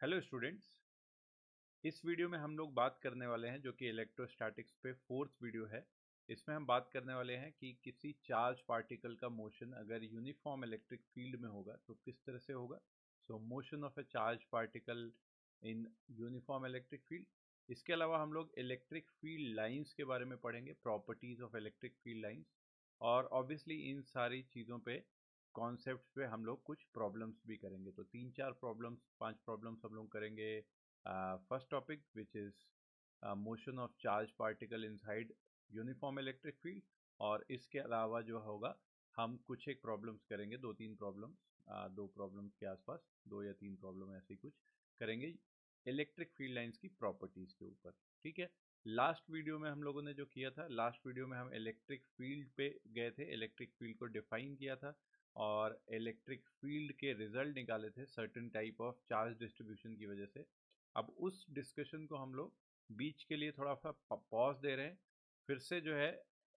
Hello students इस video में हम लोग बात करने वाले हैं जो कि इलेक्ट्रोस्टैटिक्स पे फोर्थ वीडियो है। इसमें हम बात करने वाले हैं कि किसी चार्ज पार्टिकल का मोशन अगर यूनिफॉर्म इलेक्ट्रिक फ़ील्ड में होगा तो किस तरह से होगा? So motion of a charge particle in uniform electric field इसके अलावा हम लोग इलेक्ट्रिक फ़ील्ड लाइंस के बारे में पढ़ेंगे properties of electric field lines और ऑब्वियसली इन सारी चीज़ों पे कॉन्सेप्ट पे हम लोग कुछ प्रॉब्लम्स भी करेंगे। तो तीन चार प्रॉब्लम्स पाँच प्रॉब्लम्स हम लोग करेंगे। First topic which is motion of charge particle inside uniform electric field और इसके अलावा जो होगा, हम कुछ एक प्रॉब्लम्स करेंगे। दो तीन प्रॉब्लम्स दो प्रॉब्लम्स के आसपास, दो या तीन प्रॉब्लम ऐसे कुछ करेंगे इलेक्ट्रिक फ़ील्ड लाइंस की प्रॉपर्टीज़ के ऊपर। ठीक है? लास्ट वीडियो में हम लोगों ने जो किया था लास्ट वीडियो में हम इलेक्ट्रिक फ़ील्ड पे गए थे। इलेक्ट्रिक फ़ील्ड को डिफाइन किया था। और इलेक्ट्रिक फ़ील्ड के रिज़ल्ट निकाले थे certain type of charge distribution की वजह से। अब उस डिस्कशन को हम लोग बीच के लिए थोड़ा सा पॉज दे रहे हैं। फिर से जो है,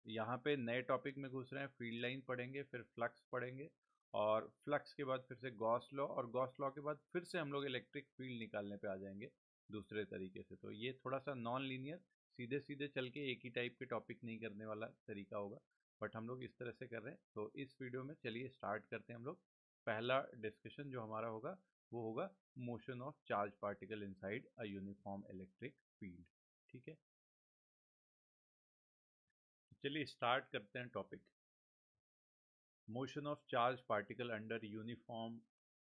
यहाँ पे नए टॉपिक में घुस रहे हैं फ़ील्ड लाइन पढ़ेंगे, फिर फ्लक्स पढ़ेंगे और फ्लक्स के बाद फिर से गॉस लॉ और गॉस लॉ के बाद फिर से हम लोग इलेक्ट्रिक फ़ील्ड निकालने पे आ जाएँगे दूसरे तरीके से। तो ये थोड़ा सा नॉन लीनियर सीधे सीधे चल के एक ही टाइप के टॉपिक नहीं करने वाला तरीका होगा। बट हम लोग इस तरह से कर रहे हैं। तो इस वीडियो में चलिए स्टार्ट करते हैं हम लोग। पहला डिस्कशन जो हमारा होगा, वो होगा motion of charge particle inside a uniform electric field. ठीक है? चलिए स्टार्ट करते हैं topic. Motion of charge particle under uniform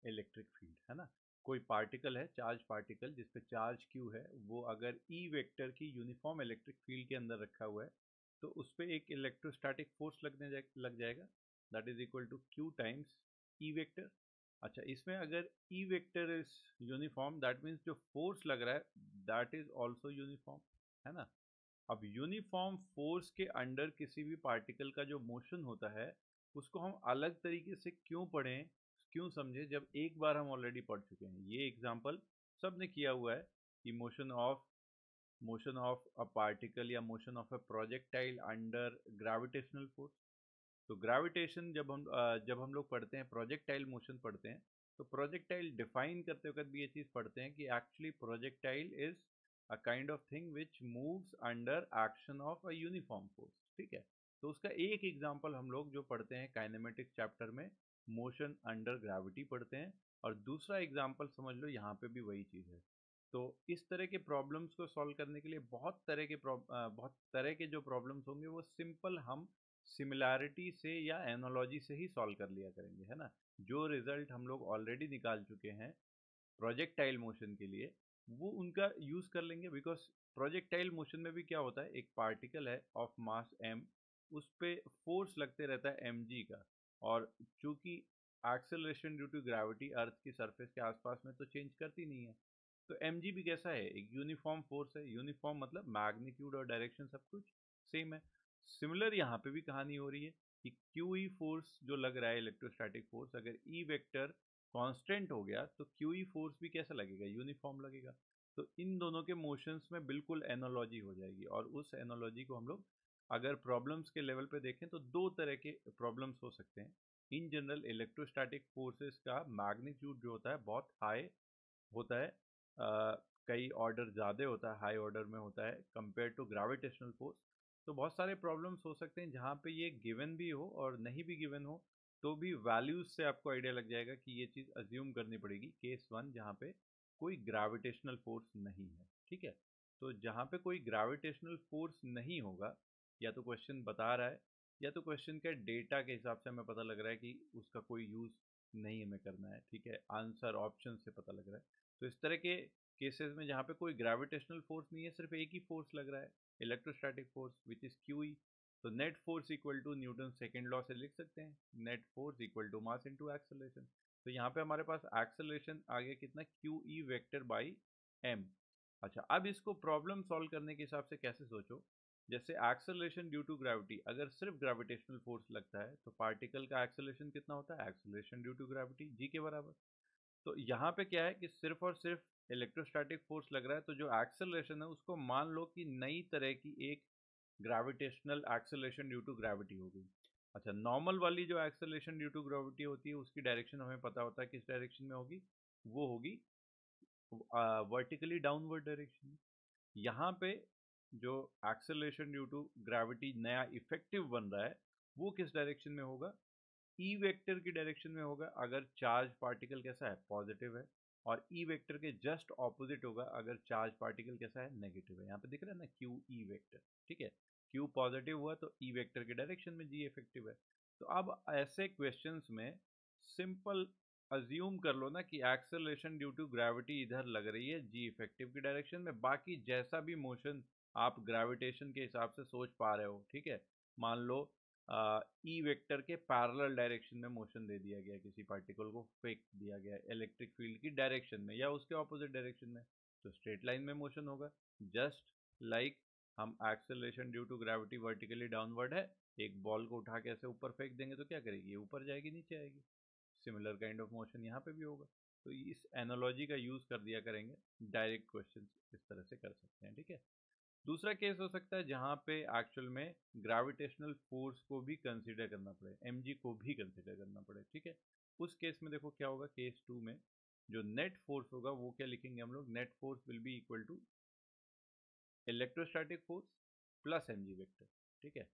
electric field, है ना? कोई पार्टिकल है, चार्ज पार्टिकल जिस पे चार्ज क्यू है, वो अगर ई e वेक्टर की यूनिफॉर्म इलेक्ट्रिक फ़ील्ड के अंदर रखा हुआ है तो उस पर एक इलेक्ट्रोस्टैटिक फोर्स लगने जा, लग जाएगा। That is equal to Q times E vector अच्छा इसमें अगर E vector is uniform that means जो फोर्स लग रहा है दैट इज़ ऑल्सो यूनिफॉर्म है ना? अब यूनिफॉर्म फोर्स के अंडर किसी भी पार्टिकल का जो मोशन होता है उसको हम अलग तरीके से क्यों पढ़ें क्यों समझें जब एक बार हम ऑलरेडी पढ़ चुके हैं? ये एग्ज़ाम्पल सबने किया हुआ है कि motion of motion of a particle या motion of a projectile under gravitational force तो ग्रेविटेशन जब हम जब हम लोग पढ़ते हैं प्रोजेक्टाइल मोशन पढ़ते हैं तो प्रोजेक्टाइल डिफाइन करते वक्त भी ये चीज़ पढ़ते हैं कि actually projectile is a kind of thing which moves under action of a uniform force ठीक है? तो उसका एक एग्ज़ाम्पल हम लोग जो पढ़ते हैं काइनेमेटिक्स चैप्टर में मोशन अंडर ग्रेविटी पढ़ते हैं और दूसरा एग्ज़ाम्पल समझ लो, यहाँ पे भी वही चीज़ है। तो इस तरह के प्रॉब्लम्स को सॉल्व करने के लिए बहुत तरह के बहुत तरह के जो प्रॉब्लम्स होंगे वो सिंपल हम सिमिलैरिटी से या एनोलॉजी से ही सॉल्व कर लिया करेंगे, है ना? जो रिज़ल्ट हम लोग ऑलरेडी निकाल चुके हैं प्रोजेक्टाइल मोशन के लिए, वो उनका यूज़ कर लेंगे बिकॉज़ प्रोजेक्टाइल मोशन में भी क्या होता है, एक पार्टिकल है ऑफ़ मास एम, उस पर फोर्स लगते रहता है एम का और चूँकि acceleration due to gravity earth की सरफेस के आसपास में तो चेंज करती नहीं है तो एम भी कैसा है? एक यूनिफॉर्म फोर्स है। यूनिफॉर्म मतलब मैग्नीट्यूड और डायरेक्शन सब कुछ सेम है। सिमिलर यहाँ पे भी कहानी हो रही है कि क्यू ई फोर्स जो लग रहा है इलेक्ट्रोस्टैटिक फोर्स अगर ई e वेक्टर कांस्टेंट हो गया तो क्यू ई फोर्स भी कैसा लगेगा? यूनिफॉर्म लगेगा। तो इन दोनों के मोशंस में बिल्कुल एनोलॉजी हो जाएगी और उस एनोलॉजी को हम लोग अगर प्रॉब्लम्स के लेवल पे देखें तो दो तरह के प्रॉब्लम्स हो सकते हैं। इन जनरल इलेक्ट्रोस्टैटिक फोर्सेस का मैग्नीट्यूड जो होता है, बहुत हाई होता है। कई ऑर्डर ज़्यादा होता है, हाई ऑर्डर में होता है, कंपेयर टू ग्रेविटेशनल फोर्स तो बहुत सारे प्रॉब्लम्स हो सकते हैं, जहाँ पे ये गिवन भी हो और नहीं भी गिवन हो तो भी वैल्यूज़ से आपको आइडिया लग जाएगा कि ये चीज़ अज्यूम करनी पड़ेगी, केस वन जहाँ पे कोई ग्रेविटेशनल फोर्स नहीं है, ठीक है? तो जहाँ पे कोई ग्रेविटेशनल फोर्स नहीं होगा, या तो क्वेश्चन बता रहा है, या तो क्वेश्चन के डेटा के हिसाब से हमें पता लग रहा है कि उसका कोई यूज़ नहीं हमें करना है, ठीक है? आंसर, ऑप्शन से पता लग रहा है। तो इस तरह के केसेस में जहाँ पे कोई ग्रेविटेशनल फोर्स नहीं है, सिर्फ़ एक ही फोर्स लग रहा है electrostatic force which is Q E तो net force equal to Newton second law से लिख सकते हैं। Net force equal to mass into acceleration तो यहाँ पे हमारे पास एक्सेलरेशन आ गया कितना? Q E vector by M अच्छा अब इसको प्रॉब्लम सॉल्व करने के हिसाब से कैसे सोचो? जैसे एक्सेलरेशन ड्यू टू ग्रेविटी अगर सिर्फ़ ग्रेविटेशनल फोर्स लगता है तो पार्टिकल का एक्सेलरेशन कितना होता है? Acceleration due to gravity G के बराबर। तो यहाँ पे क्या है कि सिर्फ़ और सिर्फ़ इलेक्ट्रोस्टैटिक फोर्स लग रहा है तो जो एक्सेलरेशन है, उसको मान लो कि नई तरह की एक gravitational acceleration due to gravity हो गई। अच्छा नॉर्मल वाली जो एक्सेलरेशन ड्यू टू ग्रेविटी होती है, उसकी डायरेक्शन हमें पता होता है किस डायरेक्शन में होगी? वो होगी वर्टिकली डाउनवर्ड डायरेक्शन यहाँ पे जो एक्सेलरेशन ड्यू टू ग्रेविटी नया इफ़ेक्टिव बन रहा है, वो किस डायरेक्शन में होगा? ई e वेक्टर की डायरेक्शन में होगा, अगर चार्ज पार्टिकल कैसा है पॉजिटिव है, और ई e वेक्टर के जस्ट ऑपोजिट होगा, अगर चार्ज पार्टिकल कैसा है नेगेटिव है। यहाँ पे दिख रहा है ना क्यू ई वेक्टर ठीक है? क्यू पॉजिटिव हुआ तो ई e वेक्टर के डायरेक्शन में जी इफ़ेक्टिव है। तो अब ऐसे क्वेश्चन में सिंपल अज्यूम कर लो ना कि एक्सेलरेशन ड्यू टू ग्रेविटी इधर लग रही है जी इफ़ेक्टिव की डायरेक्शन में। बाकी जैसा भी मोशन आप ग्रेविटेशन के हिसाब से सोच पा रहे हो, ठीक है? मान लो ई वेक्टर के पैरेलल डायरेक्शन में मोशन दे दिया गया किसी पार्टिकल को फेंक दिया गया इलेक्ट्रिक फ़ील्ड की डायरेक्शन में या उसके ऑपोजिट डायरेक्शन में तो स्ट्रेट लाइन में मोशन होगा। जस्ट लाइक like हम acceleration due to gravity vertically downward है, एक बॉल को उठा के ऐसे ऊपर फेंक देंगे तो क्या करेगी? ऊपर जाएगी, नीचे आएगी। सिमिलर काइंड ऑफ़ मोशन यहाँ पे भी होगा। तो इस एनोलॉजी का यूज़ कर दिया करेंगे। डायरेक्ट क्वेश्चन इस तरह से कर सकते हैं, ठीक है? दूसरा केस हो सकता है जहाँ पे एक्चुअल में ग्रेविटेशनल फोर्स को भी कंसिडर करना पड़े एमजी को भी कंसिडर करना पड़े, ठीक है? उस केस में देखो क्या होगा, केस टू में जो नेट फोर्स होगा वो क्या लिखेंगे हम लोग? Net force will be equal to electrostatic force plus M vector ठीक है?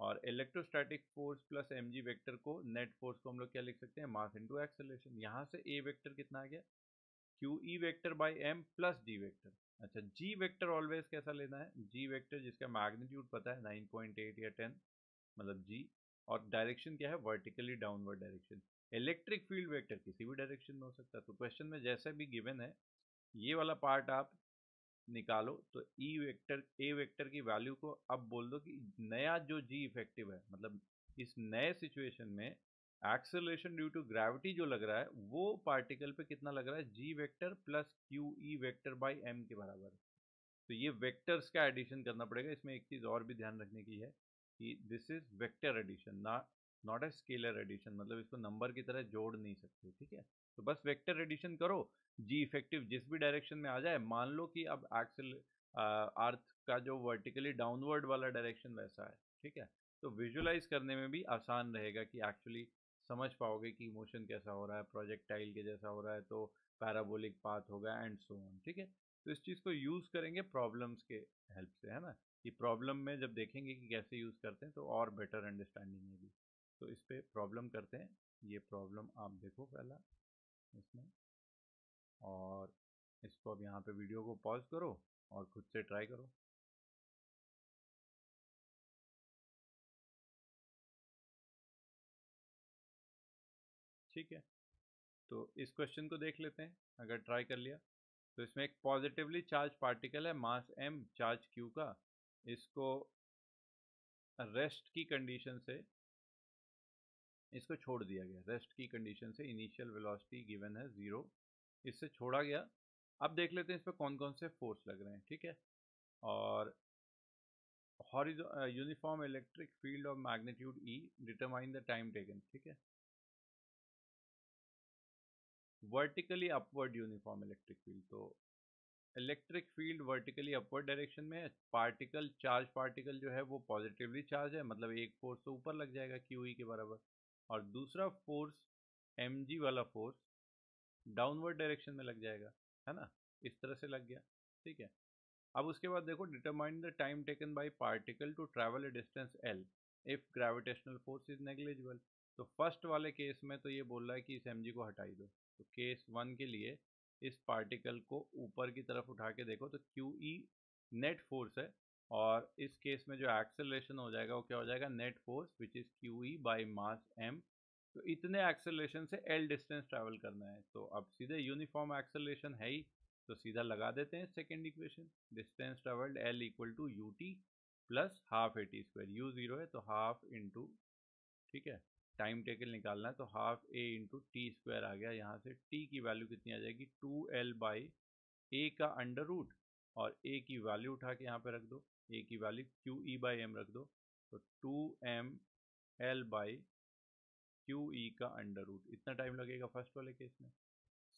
और electrostatic force plus M vector को नेट फोर्स को हम लोग क्या लिख सकते हैं? मास इंटू एक्सेलेशन यहाँ से ए वेक्टर कितना आ गया? Q E vector by M plus G vector अच्छा जी वेक्टर ऑलवेज कैसा लेना है? जी वेक्टर जिसका मैग्नीट्यूड पता है 9.8 या 10 मतलब जी और डायरेक्शन क्या है? Vertically downward direction electric field vector किसी भी डायरेक्शन में हो सकता है। तो क्वेश्चन में जैसे भी गिवन है, ये वाला पार्ट आप निकालो तो ई वेक्टर ए वेक्टर की वैल्यू को अब बोल दो कि नया जो जी इफ़ेक्टिव है मतलब इस नए सिचुएशन में एक्सेलरेशन ड्यू टू ग्रेविटी जो लग रहा है, वो पार्टिकल पे कितना लग रहा है? G vector plus Q E vector by M के बराबर। तो ये वेक्टर्स का एडिशन करना पड़ेगा। इसमें एक चीज़ और भी ध्यान रखने की है कि दिस इज़ वेक्टर एडिशन ना नॉट ए स्केलर एडिशन मतलब इसको नंबर की तरह जोड़ नहीं सकते, ठीक है? तो बस वेक्टर एडिशन करो जी इफ़ेक्टिव जिस भी डायरेक्शन में आ जाए, मान लो कि अब एक्सेल अर्थ का जो वर्टिकली डाउनवर्ड वाला डायरेक्शन वैसा है, ठीक है? तो विजुलाइज करने में भी आसान रहेगा कि एक्चुअली समझ पाओगे कि मोशन कैसा हो रहा है, प्रोजेक्टाइल के जैसा हो रहा है तो पैराबोलिक पाथ होगा एंड सो ऑन ठीक है? तो इस चीज़ को यूज़ करेंगे प्रॉब्लम्स के हेल्प से, है ना? कि प्रॉब्लम में जब देखेंगे कि कैसे यूज़ करते हैं तो और बेटर अंडरस्टैंडिंग होगी। तो इस पर प्रॉब्लम करते हैं। ये प्रॉब्लम आप देखो पहला इसमें। और इसको अब यहाँ पे वीडियो को पॉज करो और खुद से ट्राई करो। ठीक है? तो इस क्वेश्चन को देख लेते हैं, अगर ट्राई कर लिया। तो इसमें एक पॉजिटिवली चार्ज पार्टिकल है मास एम चार्ज क्यू का। इसको रेस्ट की कंडीशन से, इसको छोड़ दिया गया। रेस्ट की कंडीशन से इनिशियल वेलोसिटी गिवन है ज़ीरो इससे छोड़ा गया। अब देख लेते हैं इस पर कौन कौन से फोर्स लग रहे हैं, ठीक है? और uniform electric field of magnitude E determine the time taken ठीक है? Vertically upward uniform electric field तो electric field vertically upward direction में पार्टिकल चार्ज पार्टिकल जो है वो पॉजिटिवली चार्ज है मतलब एक फोर्स तो ऊपर लग जाएगा क्यू ई e के बराबर। और दूसरा फोर्स एम जी वाला फोर्स डाउनवर्ड डायरेक्शन में लग जाएगा, है ना? इस तरह से लग गया, ठीक है? अब उसके बाद देखो determine the time taken by particle to travel a distance L if gravitational force is negligible तो फ़र्स्ट वाले केस में तो ये बोल रहा है कि इस एम को हटाई दो। तो केस वन के लिए इस पार्टिकल को ऊपर की तरफ़ उठा के देखो तो क्यू ई नेट फोर्स है और इस केस में जो एक्सेलरेशन हो जाएगा वो क्या हो जाएगा? Net force which is Q E by mass M तो इतने एक्सेलरेशन से एल डिस्टेंस ट्रैवल करना है। तो अब सीधे यूनिफॉर्म एक्सेलरेशन है ही। तो सीधा लगा देते हैं second equation distance travelled L equal to U T plus half A T square U zero है तो हाफ़ इंटू ठीक है? टाइम टेकन निकालना है तो half A into T square आ गया। यहाँ से टी की वैल्यू कितनी आ जाएगी? टू एल बाई ए का अंडर रूट, और ए की वैल्यू उठा के यहाँ पे रख दो। ए की value Q E by M रख दो। तो two M L by Q E का अंडर रूट। इतना टाइम लगेगा फ़र्स्ट वाले केस में।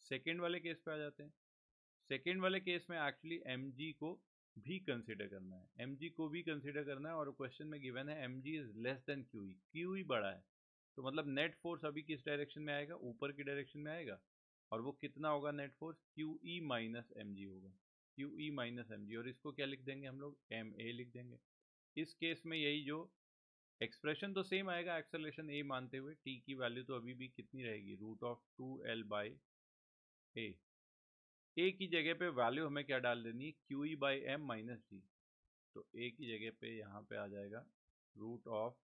सेकेंड वाले केस पे आ जाते हैं। सेकेंड वाले केस में एक्चुअली एम जी को भी कंसिडर करना है। एम जी को भी कंसिडर करना है, और क्वेश्चन में गिवन है, M G is less than Q E. Q E बड़ा है। तो मतलब नेट फोर्स अभी किस डायरेक्शन में आएगा? ऊपर की डायरेक्शन में आएगा। और वो कितना होगा net force Q E minus M G होगा। Q E minus M G और इसको क्या लिख देंगे हम लोग? एम ए लिख देंगे। इस केस में यही जो एक्सप्रेशन तो सेम आएगा एक्सेलेशन ए मानते हुए। टी की वैल्यू तो अभी भी कितनी रहेगी? Root of two L by A A की जगह पे वैल्यू हमें क्या डाल देनी है? Q E by M minus G तो ए की जगह पे यहाँ पे आ जाएगा root of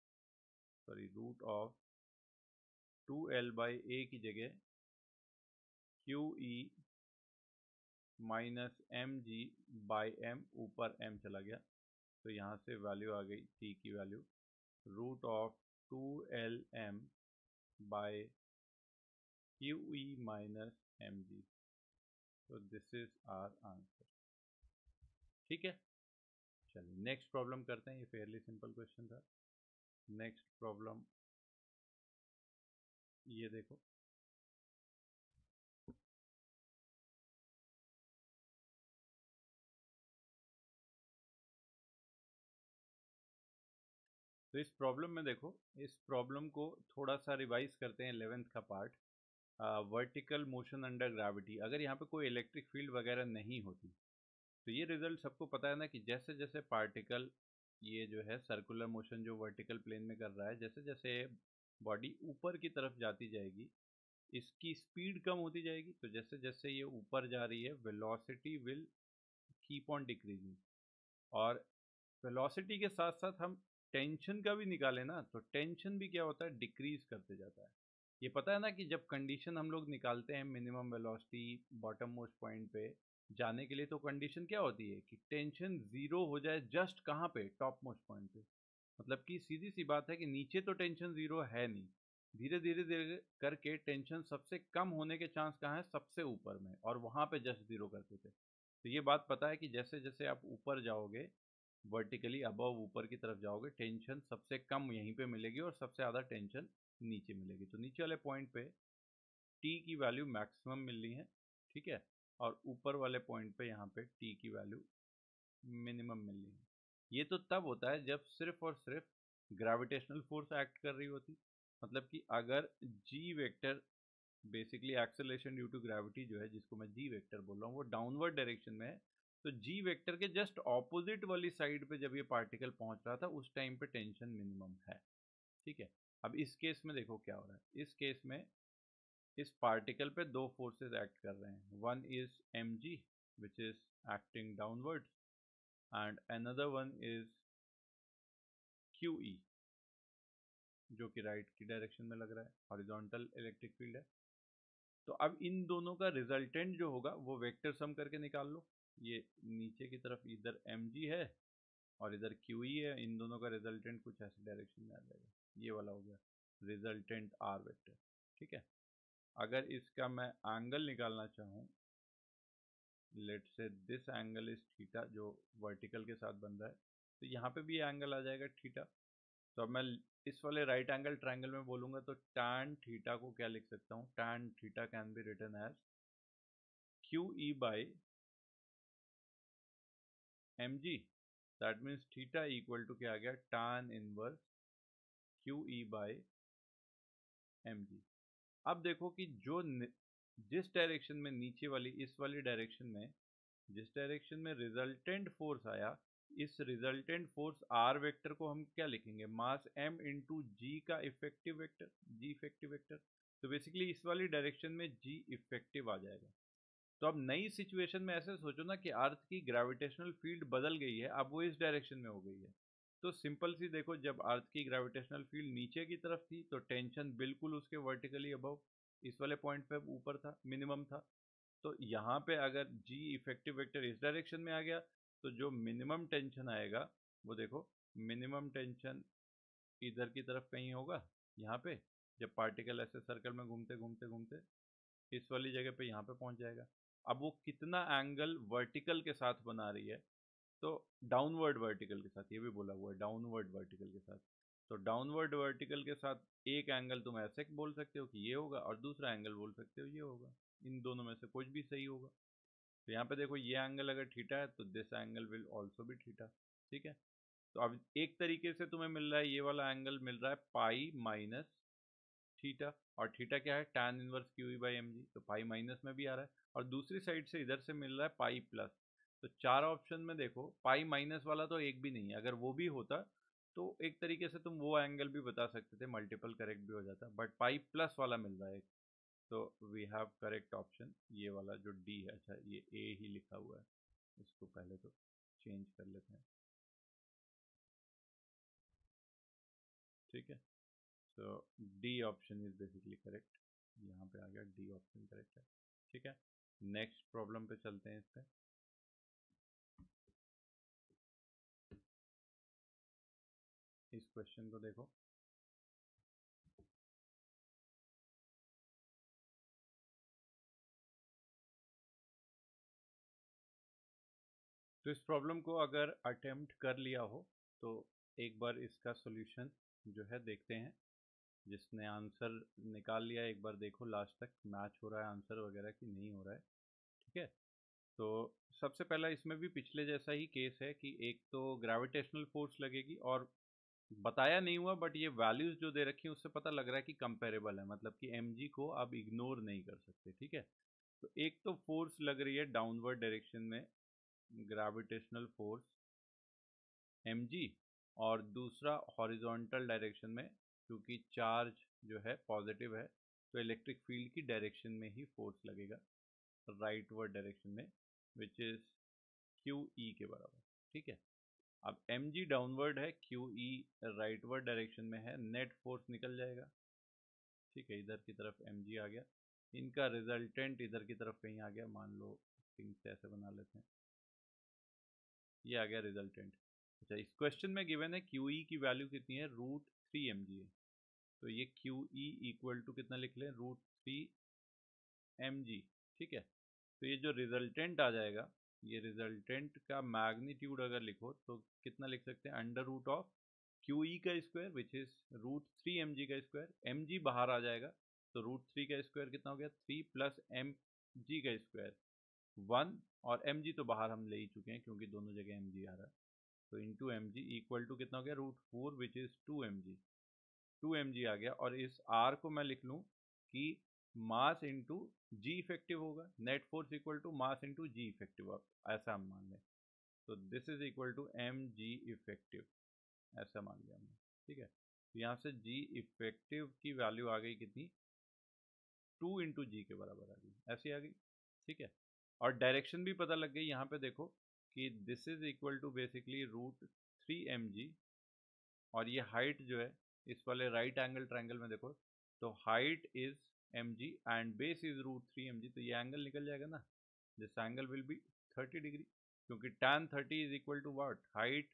sorry root of two L by A की जगह Q E minus M G by M ऊपर एम चला गया। तो यहाँ से वैल्यू आ गई टी की value root of two L M by Q E minus M G तो दिस इज़ आर आंसर ठीक है? चलिए नेक्स्ट प्रॉब्लम करते हैं। ये फेयरली सिंपल क्वेश्चन था। नेक्स्ट प्रॉब्लम ये देखो। तो इस प्रॉब्लम में देखो, इस प्रॉब्लम को थोड़ा सा रिवाइज करते हैं इलेवेंथ का part. Vertical motion under gravity. अगर यहाँ पे कोई इलेक्ट्रिक फ़ील्ड वगैरह नहीं होती तो ये रिज़ल्ट सबको पता है ना कि जैसे जैसे पार्टिकल ये जो है सर्कुलर मोशन जो वर्टिकल प्लेन में कर रहा है जैसे जैसे बॉडी ऊपर की तरफ़ जाती जाएगी, इसकी स्पीड कम होती जाएगी तो जैसे जैसे ये ऊपर जा रही है, velocity will keep on decreasing. और वेलोसिटी के साथ साथ हम टेंशन का भी निकाले ना तो टेंशन भी क्या होता है? डिक्रीज करते जाता है। ये पता है ना कि जब कंडीशन हम लोग निकालते हैं minimum velocity bottom most point पे जाने के लिए तो कंडीशन क्या होती है कि टेंशन ज़ीरो हो जाए जस्ट कहाँ पे? टॉप मोस्ट पॉइंट पे। मतलब कि सीधी सी बात है कि नीचे तो टेंशन ज़ीरो है नहीं। धीरे धीरे धीरे करके टेंशन सबसे कम होने के चांस कहाँ है? सबसे ऊपर में और वहाँ पे जस्ट ज़ीरो करते थे। तो ये बात पता है कि जैसे जैसे आप ऊपर जाओगे वर्टिकली अबव ऊपर की तरफ़ जाओगे टेंशन सबसे कम यहीं पे मिलेगी और सबसे ज़्यादा टेंशन नीचे मिलेगी। तो नीचे वाले पॉइंट पे टी की वैल्यू मैक्सिमम मिलनी है, ठीक है? और ऊपर वाले पॉइंट पे यहाँ पे टी की वैल्यू मिनिमम मिलनी है। ये तो तब होता है जब सिर्फ़ और सिर्फ़ ग्रेविटेशनल फोर्स एक्ट कर रही होती। मतलब कि अगर G vector basically acceleration due to gravity जो है, जिसको मैं जी वेक्टर बोल रहा हूँ, वो डाउनवर्ड डायरेक्शन में है तो जी वेक्टर के जस्ट ऑपोजिट वाली साइड पे जब ये पार्टिकल पहुँच रहा था, उस टाइम पे टेंशन मिनिमम है। ठीक है? अब इस केस में देखो क्या हो रहा है। इस केस में इस पार्टिकल पे दो फोर्सेस एक्ट कर रहे हैं। One is M G which is acting downward and another one is Q E जो कि राइट की डायरेक्शन में लग रहा है हॉरिजॉन्टल इलेक्ट्रिक फ़ील्ड है। तो अब इन दोनों का रिजल्टेंट जो होगा, वो वेक्टर सम करके निकाल लो। ये नीचे की तरफ़ इधर एम है और इधर क्यू ई है, इन दोनों का रिजल्टेंट कुछ ऐसे डायरेक्शन में आ जाएगा। ये वाला हो गया रिजल्टेंट आर वेक्टर ठीक है? अगर इसका मैं एंगल निकालना चाहूँ let say this angle is theta, जो वर्टिकल के साथ बन रहा है तो यहाँ पे भी एंगल आ जाएगा थीटा। तो अब मैं इस वाले राइट एंगल ट्रायंगल में बोलूँगा तो टैन थीटा को क्या लिख सकता हूँ? Tan theta can be written as Q E by M G that means theta equal to क्या आ गया? Tan inverse Q E by M G अब देखो कि जो जिस डायरेक्शन में नीचे वाली, इस वाली डायरेक्शन में, जिस डायरेक्शन में रिजल्टेंट फोर्स आया, इस रिजल्टेंट फोर्स आर वेक्टर को हम क्या लिखेंगे? मास एम इंटू जी का effective vector G effective vector तो बेसिकली इस वाली डायरेक्शन में जी इफ़ेक्टिव आ जाएगा। तो अब नई सिचुएशन में ऐसे सोचो ना कि अर्थ की ग्रेविटेशनल फ़ील्ड बदल गई है, अब वो इस डायरेक्शन में हो गई है। तो सिंपल सी देखो, जब अर्थ की ग्रेविटेशनल फ़ील्ड नीचे की तरफ़ थी तो टेंशन बिल्कुल उसके वर्टिकली अबव इस वाले पॉइंट पे ऊपर था, मिनिमम था। तो यहाँ पे अगर जी इफ़ेक्टिव वेक्टर इस डायरेक्शन में आ गया तो जो मिनिमम टेंशन आएगा, वो देखो, मिनिमम टेंशन इधर की तरफ़ कहीं होगा, यहाँ पे, जब पार्टिकल ऐसे सर्कल में घूमते घूमते घूमते, इस वाली जगह पे यहाँ पे पहुँच जाएगा। अब वो कितना एंगल वर्टिकल के साथ बना रही है तो डाउनवर्ड वर्टिकल के साथ, ये भी बोला हुआ है डाउनवर्ड वर्टिकल के साथ। तो डाउनवर्ड वर्टिकल के साथ एक एंगल तुम ऐसे बोल सकते हो कि ये होगा और दूसरा एंगल बोल सकते हो ये होगा। इन दोनों में से कुछ भी सही होगा। तो यहाँ पे देखो ये एंगल अगर ठीठा है तो दिस एंगल विल ऑल्सो भी ठीठा ठीक है? तो अब एक तरीके से तुम्हें मिल रहा है, ये वाला एंगल मिल रहा है पाई माइनस थीटा और थीटा क्या है? Tan inverse Q E by M G तो पाई माइनस में भी आ रहा है और दूसरी साइड से इधर से मिल रहा है पाई प्लस तो चार ऑप्शन में देखो पाई माइनस वाला तो एक भी नहीं है, अगर वो भी होता तो एक तरीके से तुम वो एंगल भी बता सकते थे मल्टीपल करेक्ट भी हो जाता बट पाई प्लस वाला मिल रहा है एक। तो वी हैव करेक्ट ऑप्शन ये वाला जो डी है अच्छा ये ए ही लिखा हुआ है, इसको पहले तो चेंज कर लेते हैं। ठीक है? So D option is basically correct यहाँ पे आ गया डी ऑप्शन करेक्ट है। ठीक है? नेक्स्ट प्रॉब्लम पे चलते हैं इस पर इस क्वेश्चन को देखो। तो इस प्रॉब्लम को अगर अटेम्प्ट कर लिया हो तो एक बार इसका सॉल्यूशन जो है देखते हैं। जिसने आंसर निकाल लिया, एक बार देखो लास्ट तक मैच हो रहा है आंसर वगैरह कि नहीं हो रहा है, ठीक है? तो सबसे पहला इसमें भी पिछले जैसा ही केस है कि एक तो ग्रेविटेशनल फोर्स लगेगी और बताया नहीं हुआ बट ये वैल्यूज़ जो दे रखी हैं, उससे पता लग रहा है कि कंपेरेबल है। मतलब कि एम को आप इग्नोर नहीं कर सकते, ठीक है? तो एक तो फोर्स लग रही है डाउनवर्ड डायरेक्शन में ग्रेविटेशनल फोर्स एम और दूसरा हॉरिजॉन्टल डायरेक्शन में, क्योंकि चार्ज जो है पॉजिटिव है तो इलेक्ट्रिक फ़ील्ड की डायरेक्शन में ही फोर्स लगेगा राइट वर्ड डायरेक्शन में विच इज़ क्यू ई के बराबर, ठीक है? अब एम जी डाउनवर्ड है क्यू ई राइटवर्ड डायरेक्शन में है नेट फोर्स निकल जाएगा। ठीक है, इधर की तरफ़ एम जी आ गया। इनका रिजल्टेंट इधर की तरफ़ कहीं आ गया, मान लो थिंग ऐसे बना लेते हैं। ये आ गया रिजल्टेंट अच्छा इस क्वेश्चन में गिवन है क्यू ई e की वैल्यू कितनी है? रूट थ्री एम जी है। तो ये क्यू ई इक्वल टू कितना लिख लें? रूट थ्री एम जी ठीक है? तो ये जो रिजल्टेंट आ जाएगा ये रिजल्टेंट का मैग्नीट्यूड अगर लिखो तो कितना लिख सकते हैं? Under root of Q E का square which is root three M G का स्क्वायर एम जी बाहर आ जाएगा तो रूट थ्री का स्क्वायर कितना हो गया? थ्री प्लस एम जी का स्क्वायर वन और एम जी तो बाहर हम ले ही चुके हैं, क्योंकि दोनों जगह एम जी आ रहा है। तो into M G equal to कितना हो गया? Root four which is two M G two M G आ गया, और इस आर को मैं लिख लूँ कि मास इंटू जी इफ़ेक्टिव होगा। Net force equal to mass into G effective ऐसा हम मान लें। तो this is equal to M G effective, ऐसा मान लिया हमने, ठीक है? तो यहाँ से जी इफ़ेक्टिव की वैल्यू आ गई कितनी? टू इंटू जी के बराबर आ गई, ऐसी आ गई, ठीक है? और डायरेक्शन भी पता लग गई, यहाँ पे देखो कि this is equal to basically root three M G और ये हाइट जो है, इस वाले राइट एंगल ट्रायंगल में देखो तो height is M G and base is root three M G तो ये एंगल निकल जाएगा ना। This angle will be thirty degree क्योंकि tan thirty is equal to what height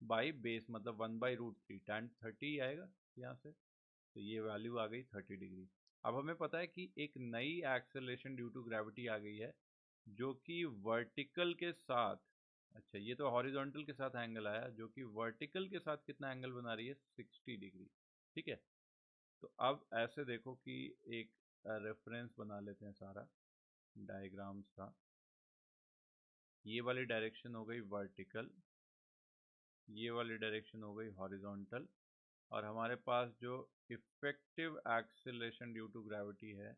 by base मतलब one by root three tan thirty आएगा यहाँ से तो ये वैल्यू आ गई थर्टी डिग्री अब हमें पता है कि एक नई एक्सेलेशन ड्यू टू ग्रेविटी आ गई है, जो कि वर्टिकल के साथ अच्छा ये तो हॉरिजॉन्टल के साथ एंगल आया, जो कि वर्टिकल के साथ कितना एंगल बना रही है? सिक्सटी डिग्री ठीक है? तो अब ऐसे देखो कि एक रेफरेंस बना लेते हैं सारा डायग्राम्स का। ये वाली डायरेक्शन हो गई वर्टिकल ये वाली डायरेक्शन हो गई हॉरिजॉन्टल और हमारे पास जो effective acceleration due to gravity है,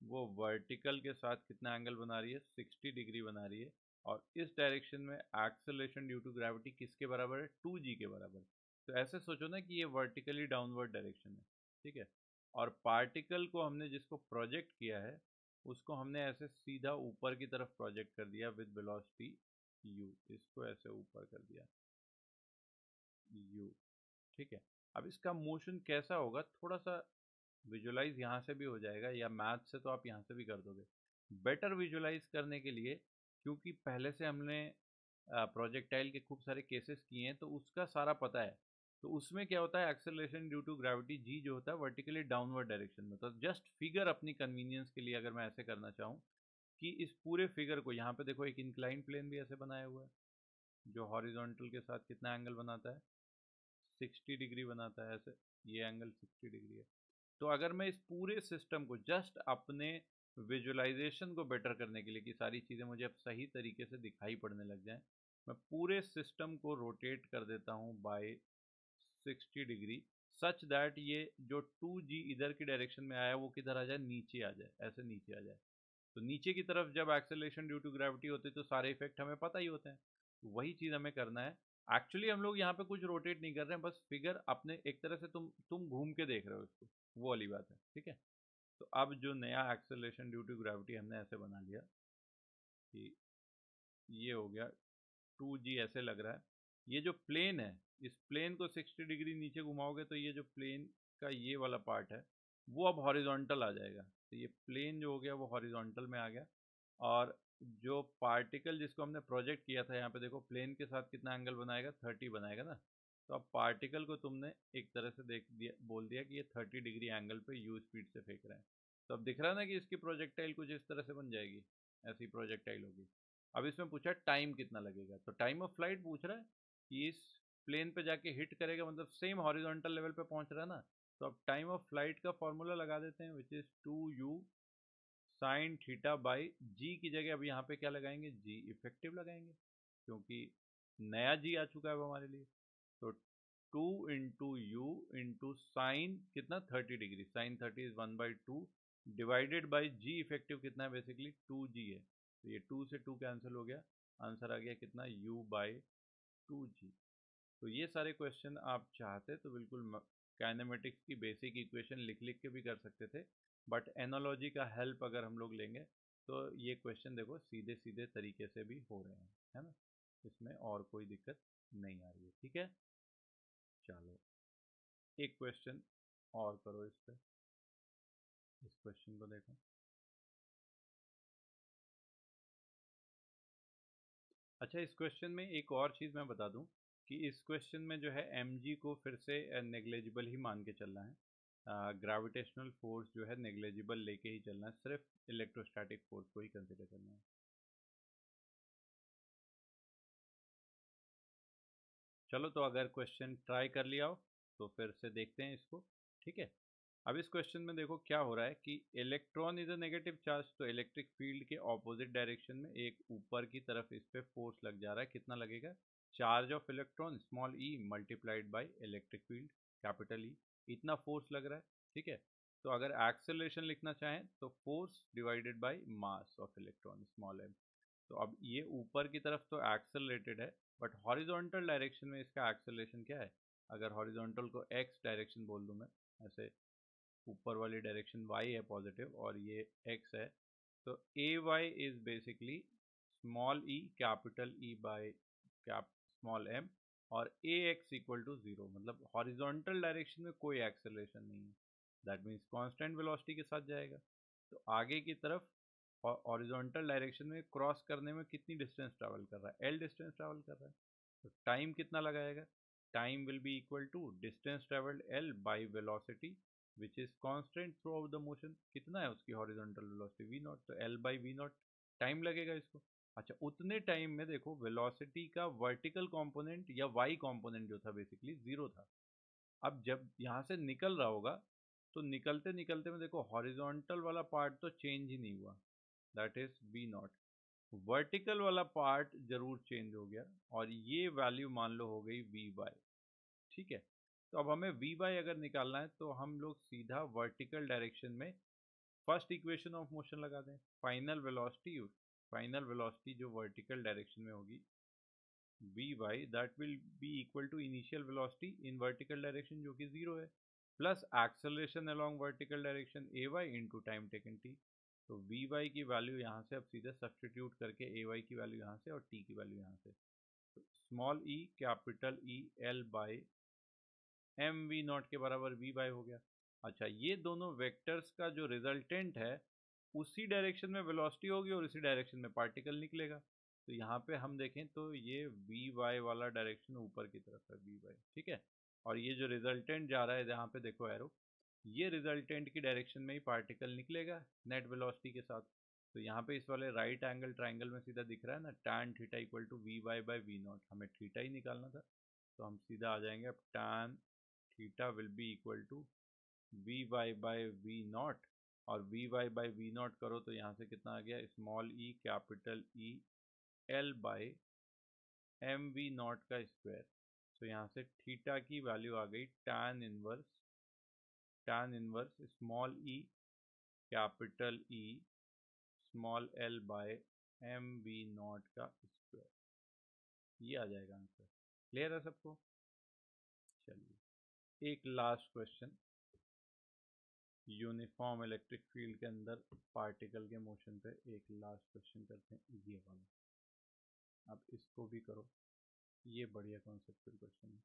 वो वर्टिकल के साथ कितना एंगल बना रही है? 60 डिग्री बना रही है और इस डायरेक्शन में एक्सेलेशन ड्यू टू ग्रेविटी किसके बराबर है? टू जी के बराबर। तो ऐसे सोचो ना कि ये वर्टिकली डाउनवर्ड डायरेक्शन है। ठीक है? और पार्टिकल को हमने जिसको प्रोजेक्ट किया है, उसको हमने ऐसे सीधा ऊपर की तरफ़ प्रोजेक्ट कर दिया विद वेलोसिटी यू इसको ऐसे ऊपर कर दिया यू ठीक है? अब इसका मोशन कैसा होगा? थोड़ा सा विजुलाइज यहाँ से भी हो जाएगा या मैथ से तो आप यहाँ से भी कर दोगे। बेटर विजुलाइज करने के लिए, क्योंकि पहले से हमने प्रोजेक्टाइल के खूब सारे केसेस किए हैं तो उसका सारा पता है। तो उसमें क्या होता है acceleration due to gravity G जो होता है वर्टिकली डाउनवर्ड डायरेक्शन में तो जस्ट फिगर अपनी कन्वीनियंस के लिए अगर मैं ऐसे करना चाहूँ कि इस पूरे फिगर को, यहाँ पे देखो एक इंक्लाइन प्लेन भी ऐसे बनाया हुआ है, जो हॉरिजॉन्टल के साथ कितना एंगल बनाता है? 60 डिग्री बनाता है ऐसे, ये एंगल 60 डिग्री है। तो अगर मैं इस पूरे सिस्टम को जस्ट अपने विजुअलाइजेशन को बेटर करने के लिए कि सारी चीज़ें मुझे अब सही तरीके से दिखाई पड़ने लग जाएँ, मैं पूरे सिस्टम को रोटेट कर देता हूँ बाय 60 डिग्री, सच दैट ये जो टू जी इधर की डायरेक्शन में आया, वो किधर आ जाए? नीचे आ जाए, ऐसे नीचे आ जाए। तो नीचे की तरफ़ जब एक्सेलेशन ड्यू टू ग्रेविटी होती है तो सारे इफ़ेक्ट हमें पता ही होते हैं। तो वही चीज़ हमें करना है। एक्चुअली हम लोग यहाँ पे कुछ रोटेट नहीं कर रहे हैं, बस फिगर अपने एक तरह से तुम तुम घूम के देख रहे हो इसको। वो वाली बात है, ठीक है? तो अब जो नया एक्सेलेशन ड्यू टू ग्रेविटी हमने ऐसे बना लिया कि ये हो गया, टू जी ऐसे लग रहा है। ये जो प्लेन है इस प्लेन को 60 डिग्री नीचे घुमाओगे तो ये जो प्लेन का ये वाला पार्ट है, वो अब हॉरिजॉन्टल आ जाएगा। तो ये प्लेन जो हो गया वो हॉरिजॉन्टल में आ गया। और जो पार्टिकल जिसको हमने प्रोजेक्ट किया था, यहाँ पे देखो प्लेन के साथ कितना एंगल बनाएगा? थर्टी बनाएगा ना। तो अब पार्टिकल को तुमने एक तरह से देख दिया, बोल दिया कि ये थर्टी डिग्री एंगल पे यू स्पीड से फेंक रहे हैं। तो अब दिख रहा ना कि इसकी प्रोजेक्टाइल कुछ इस तरह से बन जाएगी, ऐसी प्रोजेक्टाइल होगी। अब इसमें पूछा टाइम कितना लगेगा? तो टाइम ऑफ़ फ़्लाइट पूछ रहा है कि इस प्लेन पे जाके हिट करेगा मतलब सेम हॉरिजॉन्टल लेवल पे पहुँच रहा है ना तो अब टाइम ऑफ़ फ़्लाइट का फॉर्मूला लगा देते हैं which is two U sine theta by G की जगह अब यहाँ पे क्या लगाएँगे? जी इफ़ेक्टिव लगाएँगे, क्योंकि नया जी आ चुका है वो हमारे लिए। तो two into U into sine कितना? Thirty degree sine thirty is one by two divided by G effective कितना है? बेसिकली टू जी है। तो ये टू से टू कैंसिल हो गया आंसर आ गया कितना? यू बाई टू जी तो ये सारे क्वेश्चन आप चाहते तो बिल्कुल काइनेमेटिक्स की बेसिक इक्वेशन लिख लिख के भी कर सकते थे बट एनोलॉजी का हेल्प अगर हम लोग लेंगे तो ये क्वेश्चन देखो सीधे सीधे तरीके से भी हो रहे हैं, है ना? इसमें और कोई दिक्कत नहीं आ रही है, ठीक है? चलो, एक क्वेश्चन और करो इस पर इस क्वेश्चन को देखो। अच्छा इस क्वेश्चन में एक और चीज़ मैं बता दूँ। कि इस क्वेश्चन में जो है एमजी को फिर से नेग्लेजिबल ही मान के चलना है। ग्रेविटेशनल फोर्स जो है नेग्लेजिबल लेके ही चलना है, सिर्फ़ इलेक्ट्रोस्टैटिक फोर्स को ही कंसिडर करना है। चलो तो अगर क्वेश्चन ट्राई कर लिया हो तो फिर से देखते हैं इसको, ठीक है? अब इस क्वेश्चन में देखो क्या हो रहा है कि electron is a negative charge तो इलेक्ट्रिक फ़ील्ड के ऑपोजिट डायरेक्शन में एक ऊपर की तरफ़ इस पर फोर्स लग जा रहा है, कितना लगेगा? Charge of electron small E multiplied by electric field, capital E, इतना फोर्स लग रहा है, ठीक है? तो अगर एक्सेलरेशन लिखना चाहें तो force divided by mass of electron, small M तो अब ये ऊपर की तरफ़ तो एक्सेलरेटेड है, बट हॉरिजॉन्टल डायरेक्शन में इसका एक्सेलरेशन क्या है? अगर हॉरिजॉन्टल को एक्स डायरेक्शन बोल दूँ मैं, ऐसे ऊपर वाली डायरेक्शन वाई है पॉजिटिव और ये एक्स है तो A Y is basically small E capital E by cap small M और A X equal to zero मतलब हॉरिजॉन्टल डायरेक्शन में कोई एक्सेलरेशन नहीं है। दैट मीन्स कांस्टेंट वेलोसिटी के साथ जाएगा। तो आगे की तरफ़ हॉरिजॉन्टल डायरेक्शन में क्रॉस करने में कितनी डिस्टेंस ट्रैवल कर रहा है? एल डिस्टेंस ट्रैवल कर रहा है। तो टाइम कितना लगाएगा? Time will be equal to distance travelled L by velocity which is constant throughout the motion कितना है उसकी हॉरिजॉन्टल वेलोसिटी वी नॉट तो L by V not time लगेगा इसको। अच्छा उतने टाइम में देखो वेलोसिटी का वर्टिकल कंपोनेंट या वाई कंपोनेंट जो था बेसिकली ज़ीरो था। अब जब यहाँ से निकल रहा होगा तो निकलते निकलते में देखो हॉरिजॉन्टल वाला पार्ट तो चेंज ही नहीं हुआ। That is V not vertical वाला पार्ट ज़रूर चेंज हो गया और ये वैल्यू मान लो हो गई वी वाई ठीक है? तो अब हमें वी वाई अगर निकालना है तो हम लोग सीधा वर्टिकल डायरेक्शन में फ़र्स्ट इक्वेशन ऑफ़ मोशन लगा दें। फाइनल वेलोसिटी फाइनल वेलोसिटी जो वर्टिकल डायरेक्शन में होगी V Y that will be equal to initial velocity in vertical direction जो कि ज़ीरो है plus acceleration along vertical direction A Y into time taken T तो V Y की value यहाँ से अब सीधे सब्सटीट्यूट करके ए वाई की वैल्यू यहाँ से और टी की वैल्यू यहाँ से। Small E capital E L by M V not के बराबर वी बाई हो गया। अच्छा ये दोनों वेक्टर्स का जो रिजल्टेंट है उसी डायरेक्शन में वेलोसिटी होगी और इसी डायरेक्शन में पार्टिकल निकलेगा। तो यहाँ पे हम देखें तो ये वी वाई वाला डायरेक्शन ऊपर की तरफ़ है वी वाई ठीक है? और ये जो रिजल्टेंट जा रहा है, यहाँ पे देखो एरो ये रिजल्टेंट की डायरेक्शन में ही पार्टिकल निकलेगा नेट वेलोसिटी के साथ। तो यहाँ पे इस वाले राइट एंगल ट्राइंगल में सीधा दिख रहा है ना tan theta equal to V Y by V not हमें थीटा ही निकालना था तो हम सीधा आ जाएँगे। अब tan theta will be equal to V Y by V not और V Y by V not करो तो यहाँ से कितना आ गया? Small E capital E L by M V not का स्क्वायर तो यहाँ से थीटा की वैल्यू आ गई tan inverse tan inverse small E capital E small L by M V not का स्क्वायर ये आ जाएगा आंसर क्लियर है सबको? चलिए, एक last question uniform electric field के अंदर पार्टिकल के मोशन पे एक लास्ट क्वेश्चन करते हैं, ये वाला। अब इसको भी करो। ये बढ़िया कॉन्सेप्चुअल क्वेश्चन है।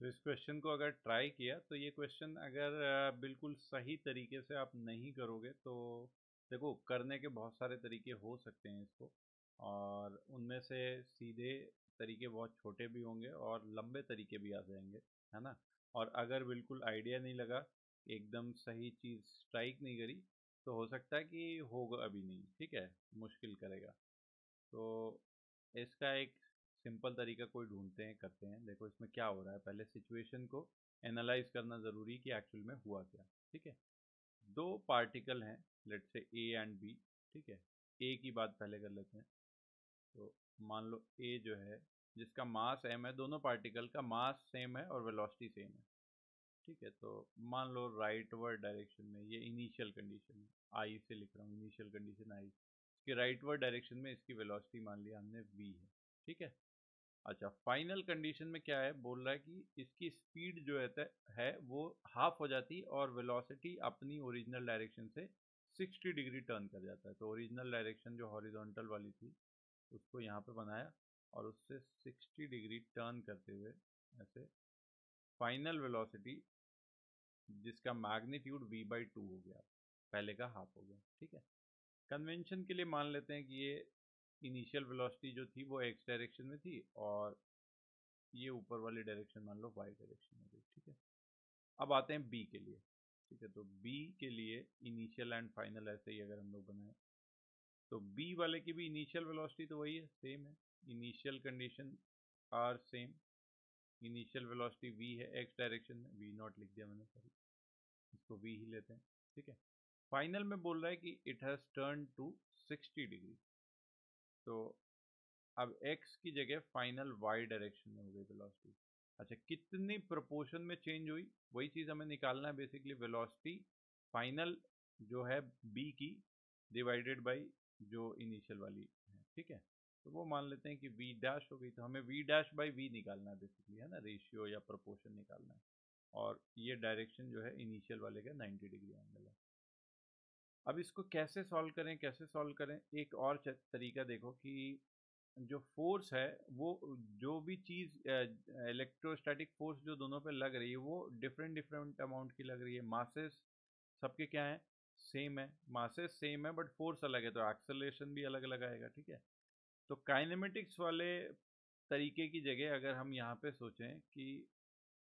तो इस क्वेश्चन को अगर ट्राई किया तो ये क्वेश्चन अगर बिल्कुल सही तरीके से आप नहीं करोगे तो देखो, करने के बहुत सारे तरीके हो सकते हैं इसको। और उनमें से सीधे तरीके बहुत छोटे भी होंगे और लंबे तरीके भी आ जाएँगे, है ना? और अगर बिल्कुल आइडिया नहीं लगा, एकदम सही चीज़ स्ट्राइक नहीं करी तो हो सकता है कि होगा अभी नहीं, ठीक है? मुश्किल करेगा। तो इसका एक सिंपल तरीका कोई ढूंढते हैं, करते हैं। देखो इसमें क्या हो रहा है, पहले सिचुएशन को एनालाइज करना ज़रूरी कि एक्चुअल में हुआ क्या, ठीक है? दो पार्टिकल हैं लेट से ए एंड बी, ठीक है? ए की बात पहले कर लेते हैं। तो मान लो ए जो है, जिसका मास एम है, दोनों पार्टिकल का मास सेम है और वेलोसिटी सेम है। ठीक है तो मान लो राइट वर्ड डायरेक्शन में ये इनिशियल कंडीशन है। आई से लिख रहा हूँ इनिशियल कंडीशन आई इसके राइट वर्ड डायरेक्शन में इसकी वेलोसिटी मान लिया हमने वी है। ठीक है? अच्छा फाइनल कंडीशन में क्या है? बोल रहा है कि इसकी स्पीड जो है वो हाफ़ हो जाती और वेलोसिटी अपनी ओरिजिनल डायरेक्शन से 60 डिग्री टर्न कर जाता है। तो ओरिजिनल डायरेक्शन जो हॉरिजॉन्टल वाली थी उसको यहाँ पे बनाया और उससे 60 डिग्री टर्न करते हुए ऐसे फाइनल वेलोसिटी, जिसका मैग्नीट्यूड v बाई टू हो गया, पहले का हाफ़ हो गया, ठीक है? कन्वेंशन के लिए मान लेते हैं कि ये इनिशियल वेलोसिटी जो थी वो एक्स डायरेक्शन में थी और ये ऊपर वाली डायरेक्शन मान लो वाई डायरेक्शन में थी, ठीक है? अब आते हैं बी के लिए, ठीक है? तो बी के लिए इनिशियल एंड फाइनल ऐसे ही अगर हम लोग बनाए तो बी वाले की भी इनिशियल वेलोसिटी तो वही है सेम है। Initial condition are same initial velocity V है एक्स डायरेक्शन में वी नॉट लिख दिया मैंने सॉरी इसको वी ही लेते हैं, ठीक है? फाइनल में बोल रहा है कि it has turn to 60 degree तो अब x की जगह फाइनल y डायरेक्शन में हो गई वेलोसिटी अच्छा कितनी प्रोपोर्शन में चेंज हुई? वही चीज़ हमें निकालना है बेसिकली वेलोसिटी फाइनल जो है बी की डिवाइडेड बाई जो इनिशियल वाली है, ठीक है? तो वो मान लेते हैं कि वी डैश हो गई तो हमें वी डैश बाई वी निकालना है बेसिकली है ना? रेशियो या प्रोपोर्शन निकालना है। और ये डायरेक्शन जो है इनिशियल वाले का 90 डिग्री एंगल है। अब इसको कैसे सॉल्व करें, कैसे सॉल्व करें? एक और तरीका देखो कि जो फोर्स है, वो जो भी चीज़ इलेक्ट्रोस्टैटिक फोर्स जो दोनों पे लग रही है, वो डिफरेंट डिफरेंट अमाउंट की लग रही है। मासेस सबके क्या है? सेम है मासेस सेम है बट फोर्स अलग है तो एक्सेलरेशन भी अलग अलग आएगा, ठीक है? तो काइनेमेटिक्स वाले तरीके की जगह अगर हम यहाँ पे सोचें कि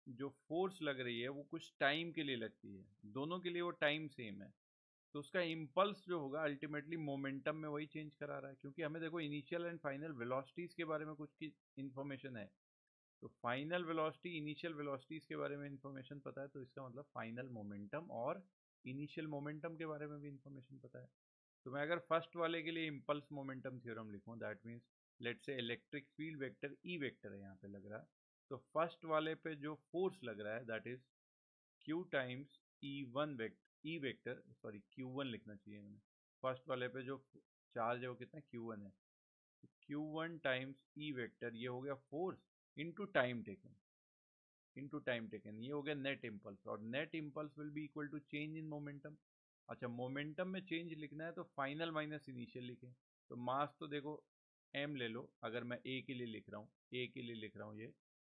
जो फोर्स लग रही है, वो कुछ टाइम के लिए लगती है, दोनों के लिए वो टाइम सेम है तो उसका इम्पल्स जो होगा अल्टीमेटली मोमेंटम में वही चेंज करा रहा है, क्योंकि हमें देखो इनिशियल एंड फाइनल वेलोसिटीज़ के बारे में कुछ की इन्फॉर्मेशन है तो फाइनल वेलोसिटी इनिशियल वेलोसिटीज़ के बारे में इन्फॉर्मेशन पता है तो इसका मतलब फाइनल मोमेंटम और इनिशियल मोमेंटम के बारे में भी इन्फॉर्मेशन पता है। तो मैं अगर फ़र्स्ट वाले के लिए इम्पल्स मोमेंटम थ्योरम लिखूँ, that means let say electric field vector E vector है यहाँ पे लग रहा है। तो फ़र्स्ट वाले पे जो फोर्स लग रहा है, that is Q times E one vector E vector, sorry Q one लिखना चाहिए मैंने। फ़र्स्ट वाले पे जो चार्ज है वो कितना क्यू वन है। Q one times E vector, ये हो गया force into time taken into time taken ये हो गया नेट इम्पल्स और net impulse will be equal to change in momentum अच्छा मोमेंटम में चेंज लिखना है तो फाइनल माइनस इनिशियल लिखें। तो मास तो देखो एम ले लो। अगर मैं ए के लिए लिख रहा हूँ ए के लिए लिख रहा हूँ ये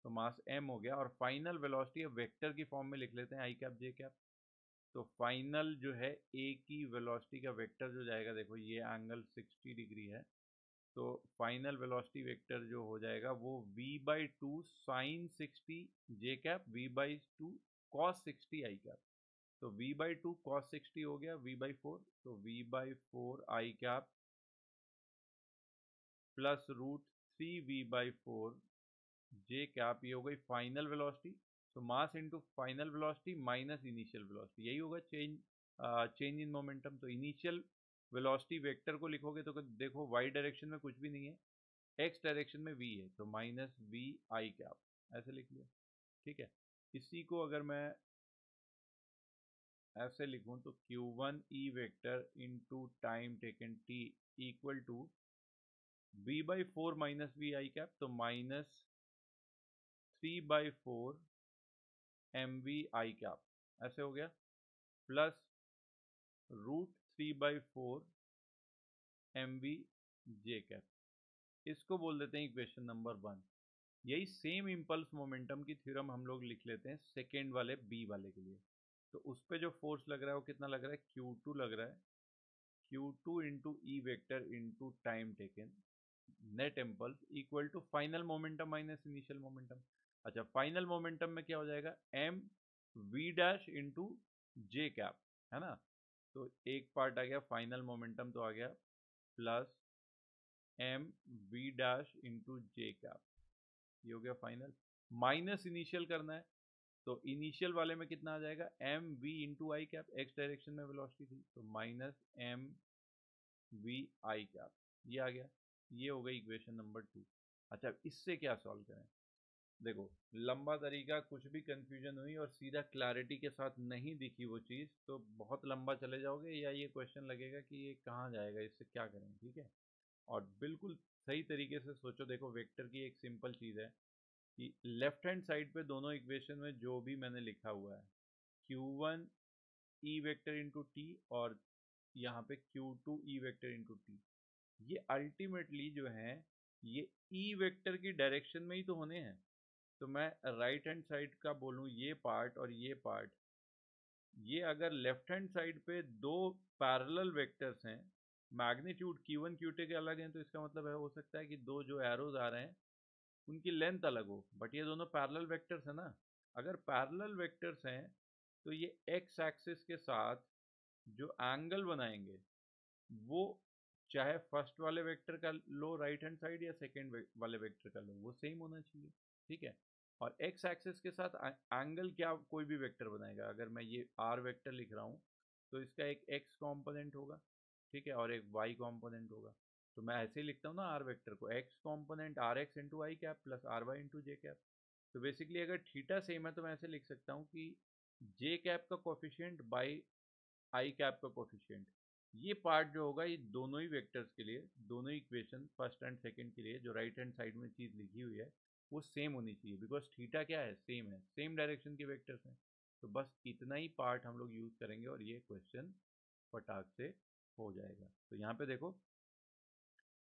तो मास एम हो गया। और फाइनल वेलोसिटी अब वेक्टर की फॉर्म में लिख लेते हैं आई कैप जे कैप तो फाइनल जो है ए की वेलोसिटी का वेक्टर जो जाएगा, देखो ये एंगल 60 डिग्री है। तो फाइनल वेलोसिटी वेक्टर जो हो जाएगा वो v by two sine sixty J cap V by two cos sixty I cap तो v by two cos sixty हो गया, v बाई फोर तो v by four I cap plus root three V by four J cap ये हो गई final velocity तो mass into final velocity minus initial velocity यही होगा चेंज चेंज इन मोमेंटम तो इनिशियल वेलोसिटी वेक्टर को लिखोगे तो देखो वाई डायरेक्शन में कुछ भी नहीं है। एक्स डायरेक्शन में वी है तो माइनस वी आई कैप ऐसे लिख लिया। ठीक है? इसी को अगर मैं ऐसे लिखूं तो Q one E vector into time taken T equal to V by four minus V I cap तो minus three by four M V I cap ऐसे हो गया। Plus root three by four M V J cap इसको बोल देते हैं equation number one यही same impulse momentum की थ्योरम हम लोग लिख लेते हैं सेकेंड वाले बी वाले के लिए. तो उस पर जो फोर्स लग रहा है वो कितना लग रहा है? क्यू टू लग रहा है. Q two into E vector into time taken net impulse equal to final momentum minus initial momentum अच्छा फाइनल मोमेंटम में क्या हो जाएगा? M V dash into J cap है ना? तो एक पार्ट आ गया फाइनल मोमेंटम तो आ गया plus M V dash into J cap ये हो गया फाइनल माइनस इनिशियल करना है तो इनिशियल वाले में कितना आ जाएगा? M V into I cap X direction में वेलोसिटी थी तो minus M V I cap ये आ गया, ये हो गई इक्वेशन नंबर टू अच्छा इससे क्या सॉल्व करें? देखो, लंबा तरीका, कुछ भी कंफ्यूजन हुई और सीधा क्लैरिटी के साथ नहीं दिखी वो चीज़ तो बहुत लंबा चले जाओगे या ये क्वेश्चन लगेगा कि ये कहाँ जाएगा, इससे क्या करें, ठीक है? और बिल्कुल सही तरीके से सोचो, देखो वेक्टर की एक सिंपल चीज़ है कि लेफ़्ट हैंड साइड पे दोनों इक्वेशन में जो भी मैंने लिखा हुआ है Q1 ई वेक्टर इंटू टी और यहाँ पे Q2 E vector into T ये अल्टीमेटली जो है, ये ई e वेक्टर की डायरेक्शन में ही तो होने हैं। तो मैं राइट हैंड साइड का बोलूँ, ये पार्ट और ये पार्ट ये अगर लेफ़्ट हैंड साइड पे दो पैरेलल वेक्टर्स हैं मैग्नीट्यूड Q1 Q2 के अलग हैं तो इसका मतलब है, हो सकता है कि दो जो एरोज आ रहे हैं, उनकी लेंथ अलग हो बट ये दोनों पैरेलल वेक्टर्स हैं ना? अगर पैरेलल वेक्टर्स हैं तो ये एक्स एक्सिस के साथ जो एंगल बनाएँगे, वो चाहे फ़र्स्ट वाले वेक्टर का लो राइट हैंड साइड या सेकेंड वाले वेक्टर का लो, वो सेम होना चाहिए, ठीक है? और एक्स एक्सिस के साथ एंगल क्या कोई भी वेक्टर बनाएगा? अगर मैं ये आर वेक्टर लिख रहा हूँ तो इसका एक एक्स कॉम्पोनेंट होगा, ठीक है? और एक वाई कॉम्पोनेंट होगा। तो मैं ऐसे ही लिखता हूँ ना आर वेक्टर को। X component R X into I cap plus R Y into J cap तो बेसिकली अगर थीटा सेम है तो मैं ऐसे लिख सकता हूँ कि जे कैप का कोफिशियंट बाई आई कैप का कोफिशियंट ये पार्ट जो होगा, ये दोनों ही वेक्टर्स के लिए, दोनों ही इक्वेशन फ़र्स्ट एंड सेकंड के लिए, जो राइट हैंड साइड में चीज़ लिखी हुई है वो सेम होनी चाहिए बिकॉज़ थीटा क्या है? सेम है सेम डायरेक्शन के वेक्टर्स हैं। तो बस इतना ही पार्ट हम लोग यूज़ करेंगे और ये क्वेश्चन फटाक से हो जाएगा। तो यहाँ पे देखो